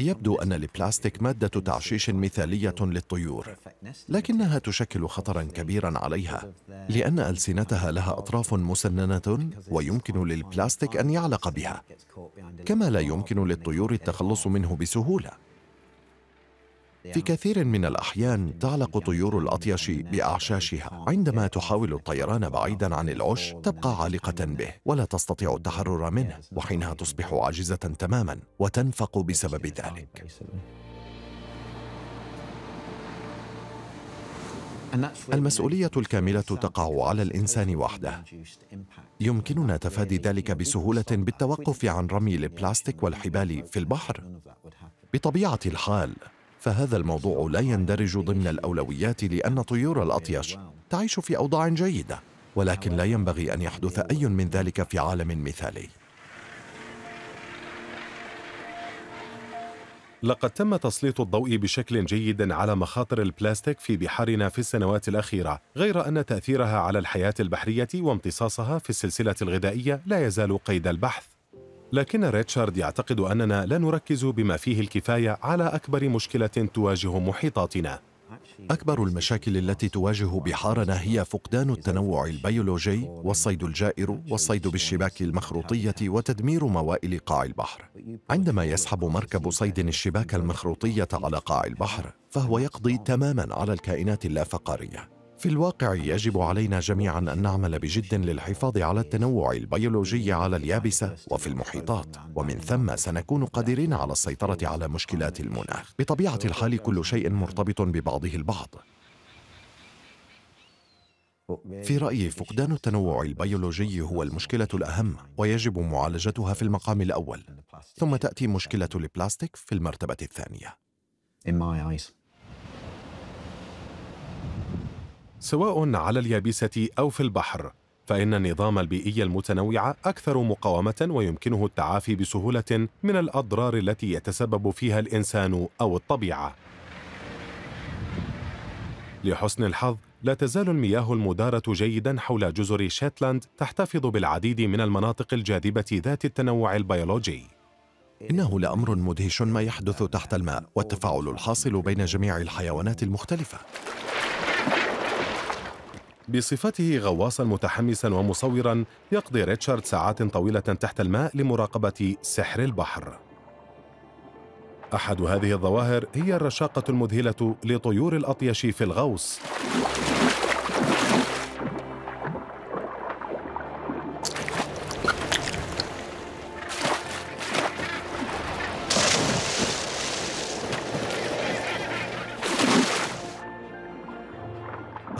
B: يبدو أن البلاستيك مادة تعشيش مثالية للطيور لكنها تشكل خطرا كبيرا عليها لأن ألسنتها لها أطراف مسننة ويمكن للبلاستيك أن يعلق بها كما لا يمكن للطيور التخلص منه بسهولة. في كثير من الأحيان تعلق طيور الأطيش بأعشاشها. عندما تحاول الطيران بعيدا عن العش تبقى عالقة به ولا تستطيع التحرر منه وحينها تصبح عاجزة تماما وتنفق بسبب ذلك. المسؤولية الكاملة تقع على الإنسان وحده. يمكننا تفادي ذلك بسهولة بالتوقف عن رمي البلاستيك والحبال في البحر. بطبيعة الحال فهذا الموضوع لا يندرج ضمن الأولويات لأن طيور الأطيش تعيش في أوضاع جيدة ولكن لا ينبغي أن يحدث أي من ذلك في عالم مثالي.
A: لقد تم تسليط الضوء بشكل جيد على مخاطر البلاستيك في بحارنا في السنوات الأخيرة غير أن تأثيرها على الحياة البحرية وامتصاصها في السلسلة الغذائية لا يزال قيد البحث. لكن ريتشارد يعتقد أننا لا نركز بما فيه الكفاية على أكبر مشكلة تواجه محيطاتنا
B: أكبر المشاكل التي تواجه بحارنا هي فقدان التنوع البيولوجي والصيد الجائر والصيد بالشباك المخروطية وتدمير موائل قاع البحر. عندما يسحب مركب صيد الشباك المخروطية على قاع البحر، فهو يقضي تماما على الكائنات اللافقارية. في الواقع يجب علينا جميعا أن نعمل بجد للحفاظ على التنوع البيولوجي على اليابسة وفي المحيطات. ومن ثم سنكون قادرين على السيطرة على مشكلات المناخ. بطبيعة الحال كل شيء مرتبط ببعضه البعض. في رأيي فقدان التنوع البيولوجي هو المشكلة الأهم ويجب معالجتها في المقام الأول. ثم تأتي مشكلة البلاستيك في المرتبة الثانية.
A: سواء على اليابسة أو في البحر فإن النظام البيئي المتنوع أكثر مقاومة ويمكنه التعافي بسهولة من الأضرار التي يتسبب فيها الإنسان أو الطبيعة. لحسن الحظ لا تزال المياه المدارة جيدا حول جزر شيتلاند تحتفظ بالعديد من المناطق الجاذبة ذات التنوع البيولوجي.
B: إنه لأمر مدهش ما يحدث تحت الماء والتفاعل الحاصل بين جميع الحيوانات المختلفة.
A: بصفته غواصا متحمسا ومصورا يقضي ريتشارد ساعات طويلة تحت الماء لمراقبة سحر البحر. أحد هذه الظواهر هي الرشاقة المذهلة لطيور الأطيش في الغوص.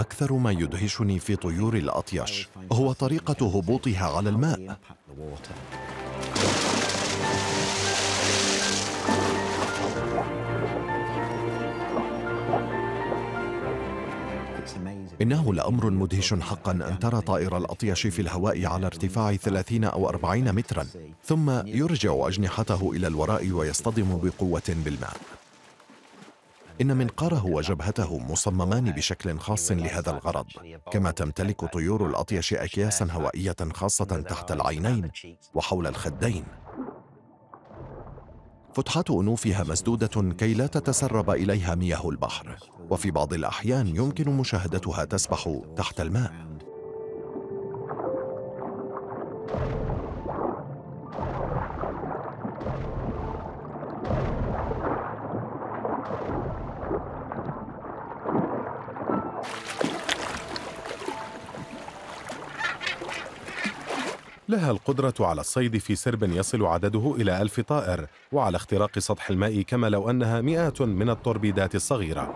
B: أكثر ما يدهشني في طيور الأطيش هو طريقة هبوطها على الماء. إنه لأمر مدهش حقا أن ترى طائر الأطيش في الهواء على ارتفاع 30 أو 40 مترا ثم يرجع أجنحته إلى الوراء ويصطدم بقوة بالماء. إن منقاره وجبهته مصممان بشكل خاص لهذا الغرض كما تمتلك طيور الأطيش أكياسا هوائية خاصة تحت العينين وحول الخدين. فتحات أنوفها مسدودة كي لا تتسرب إليها مياه البحر وفي بعض الأحيان يمكن مشاهدتها تسبح تحت الماء.
A: لها القدرة على الصيد في سرب يصل عدده إلى ألف طائر وعلى اختراق سطح الماء كما لو أنها مئات من التوربيدات الصغيرة.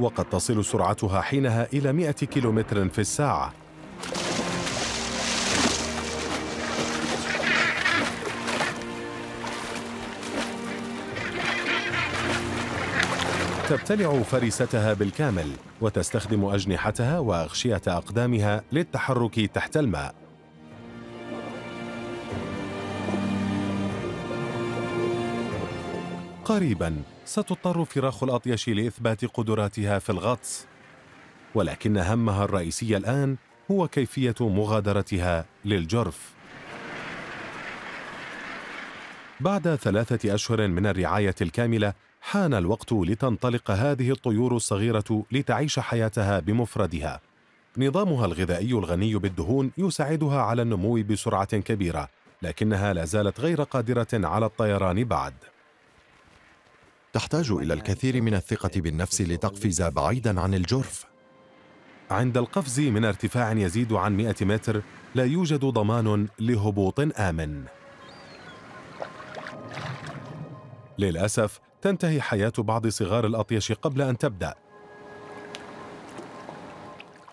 A: وقد تصل سرعتها حينها إلى 100 كيلومتر في الساعة. تبتلع فريستها بالكامل وتستخدم أجنحتها وأغشية أقدامها للتحرك تحت الماء. قريبا ستضطر فراخ الأطيش لإثبات قدراتها في الغطس. ولكن همها الرئيسي الآن هو كيفية مغادرتها للجرف. بعد ثلاثة أشهر من الرعاية الكاملة حان الوقت لتنطلق هذه الطيور الصغيرة لتعيش حياتها بمفردها. نظامها الغذائي الغني بالدهون يساعدها على النمو بسرعة كبيرة، لكنها لا زالت غير قادرة على الطيران بعد.
B: تحتاج إلى الكثير من الثقة بالنفس لتقفز بعيدا عن الجرف.
A: عند القفز من ارتفاع يزيد عن 100 متر لا يوجد ضمان لهبوط آمن. للأسف تنتهي حياة بعض صغار الأطيش قبل أن تبدأ.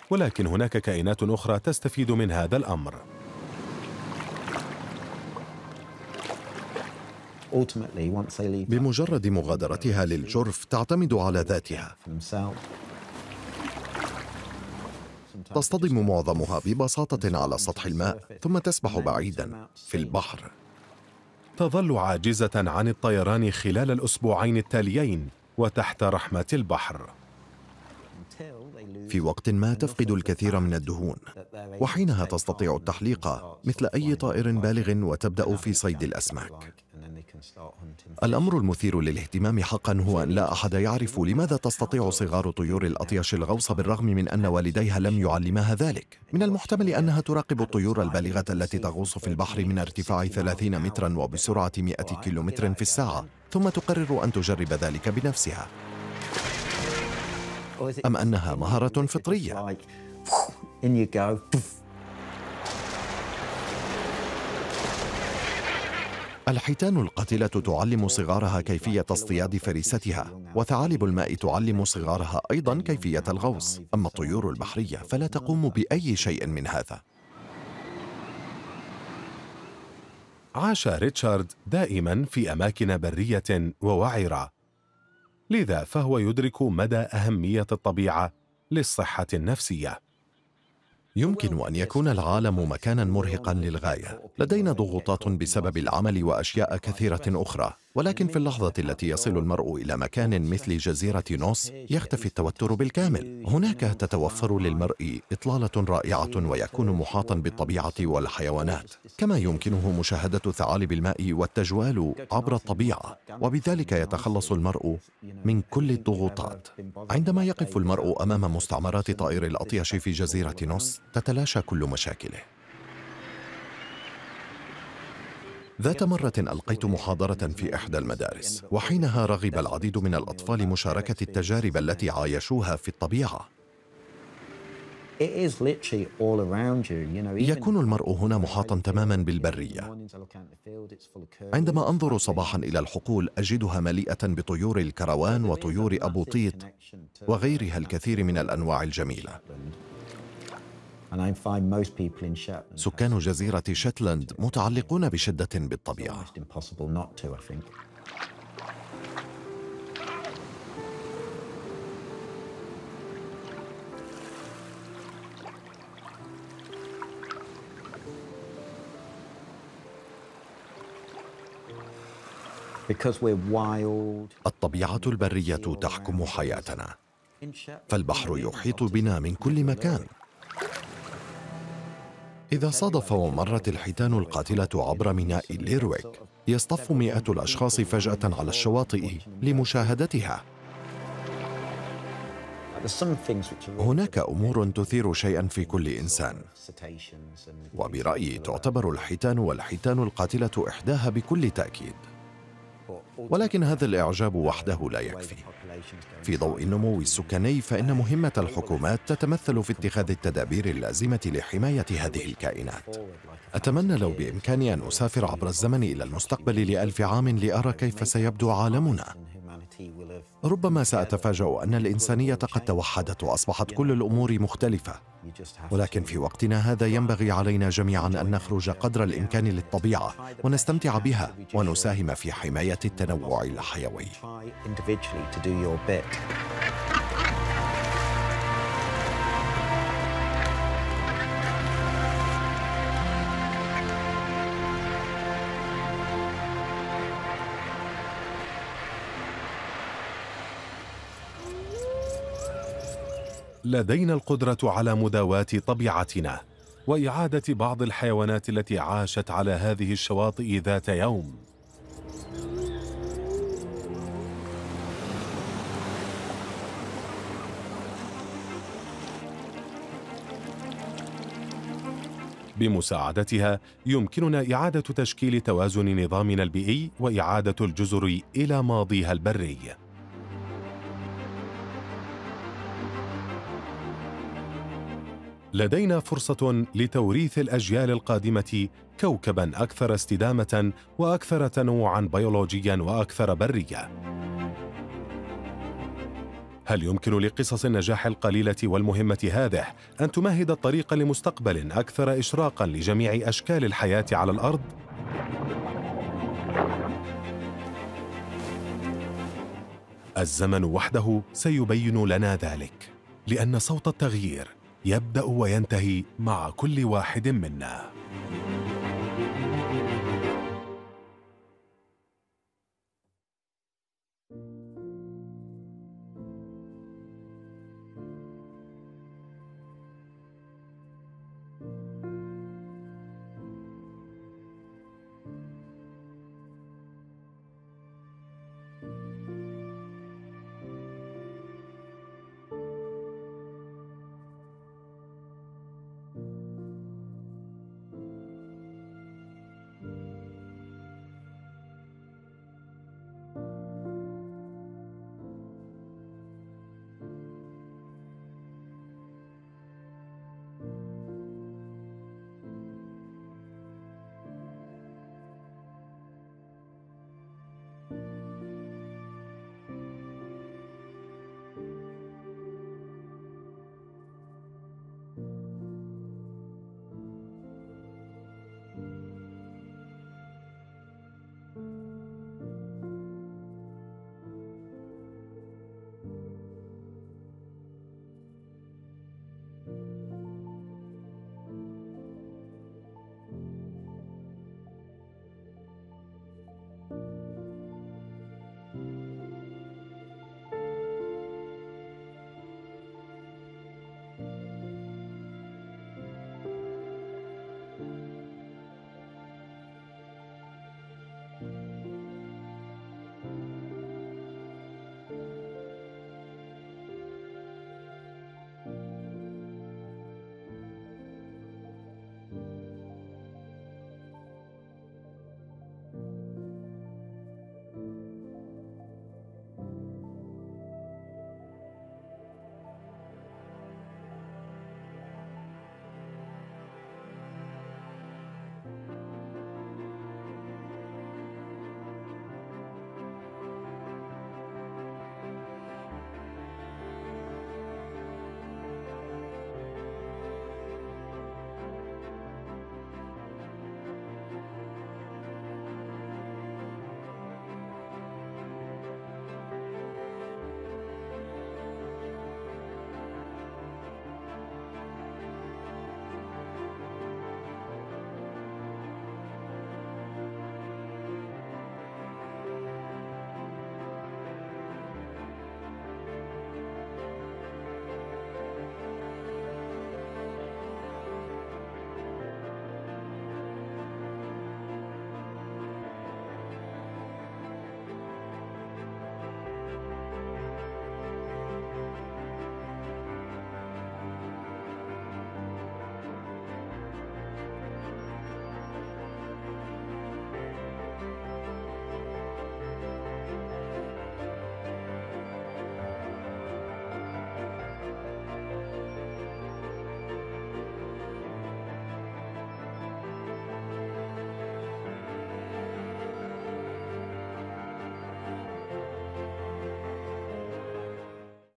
A: ولكن هناك كائنات أخرى تستفيد من هذا الأمر.
B: بمجرد مغادرتها للجرف تعتمد على ذاتها. تصطدم معظمها ببساطة على سطح الماء ثم تسبح بعيدا في البحر.
A: تظل عاجزة عن الطيران خلال الأسبوعين التاليين وتحت رحمة البحر.
B: في وقت ما تفقد الكثير من الدهون وحينها تستطيع التحليق مثل أي طائر بالغ وتبدأ في صيد الأسماك. الأمر المثير للاهتمام حقا هو أن لا أحد يعرف لماذا تستطيع صغار طيور الأطيش الغوص بالرغم من أن والديها لم يعلماها ذلك. من المحتمل أنها تراقب الطيور البالغة التي تغوص في البحر من ارتفاع 30 مترا وبسرعة 100 كيلومتر في الساعة ثم تقرر أن تجرب ذلك بنفسها. أم أنها مهارة فطرية؟ الحيتان القاتلة تعلم صغارها كيفية اصطياد فريستها وثعالب الماء تعلم صغارها أيضا كيفية الغوص. أما الطيور البحرية فلا تقوم بأي شيء من هذا.
A: عاش ريتشارد دائما في أماكن برية ووعرة. لذا فهو يدرك مدى أهمية الطبيعة للصحة النفسية.
B: يمكن أن يكون العالم مكانا مرهقا للغاية. لدينا ضغوطات بسبب العمل وأشياء كثيرة أخرى. ولكن في اللحظة التي يصل المرء إلى مكان مثل جزيرة نوس يختفي التوتر بالكامل. هناك تتوفر للمرء إطلالة رائعة ويكون محاطا بالطبيعة والحيوانات. كما يمكنه مشاهدة ثعالب الماء والتجوال عبر الطبيعة. وبذلك يتخلص المرء من كل الضغوطات. عندما يقف المرء أمام مستعمرات طائر الأطيش في جزيرة نوس تتلاشى كل مشاكله. ذات مرة ألقيت محاضرة في إحدى المدارس وحينها رغب العديد من الأطفال مشاركة التجارب التي عايشوها في الطبيعة. يكون المرء هنا محاطا تماما بالبرية. عندما أنظر صباحا إلى الحقول أجدها مليئة بطيور الكروان وطيور أبوطيط وغيرها الكثير من الأنواع الجميلة. سكان جزيرة شتلاند متعلقون بشدة بالطبيعة. الطبيعة البرية تحكم حياتنا. فالبحر يحيط بنا من كل مكان. إذا صادف ومرت الحيتان القاتلة عبر ميناء ليرويك يصطف مئات الأشخاص فجأة على الشواطئ لمشاهدتها. هناك أمور تثير شيئا في كل إنسان. وبرأيي تعتبر الحيتان والحيتان القاتلة إحداها بكل تأكيد. ولكن هذا الإعجاب وحده لا يكفي. في ضوء النمو السكاني فإن مهمة الحكومات تتمثل في اتخاذ التدابير اللازمة لحماية هذه الكائنات. أتمنى لو بإمكاني أن أسافر عبر الزمن إلى المستقبل لألف عام لأرى كيف سيبدو عالمنا. ربما سأتفاجأ أن الإنسانية قد توحدت وأصبحت كل الأمور مختلفة. ولكن في وقتنا هذا ينبغي علينا جميعا أن نخرج قدر الإمكان للطبيعة ونستمتع بها ونساهم في حماية التنوع الحيوي.
A: لدينا القدرة على مداواة طبيعتنا وإعادة بعض الحيوانات التي عاشت على هذه الشواطئ ذات يوم. بمساعدتها يمكننا إعادة تشكيل توازن نظامنا البيئي وإعادة الجزر إلى ماضيها البري. لدينا فرصة لتوريث الأجيال القادمة كوكبا أكثر استدامة وأكثر تنوعا بيولوجيا وأكثر برية. هل يمكن لقصص النجاح القليلة والمهمة هذه أن تمهد الطريق لمستقبل أكثر إشراقا لجميع أشكال الحياة على الأرض؟ الزمن وحده سيبين لنا ذلك، لأن صوت التغيير يبدأ وينتهي مع كل واحد منا.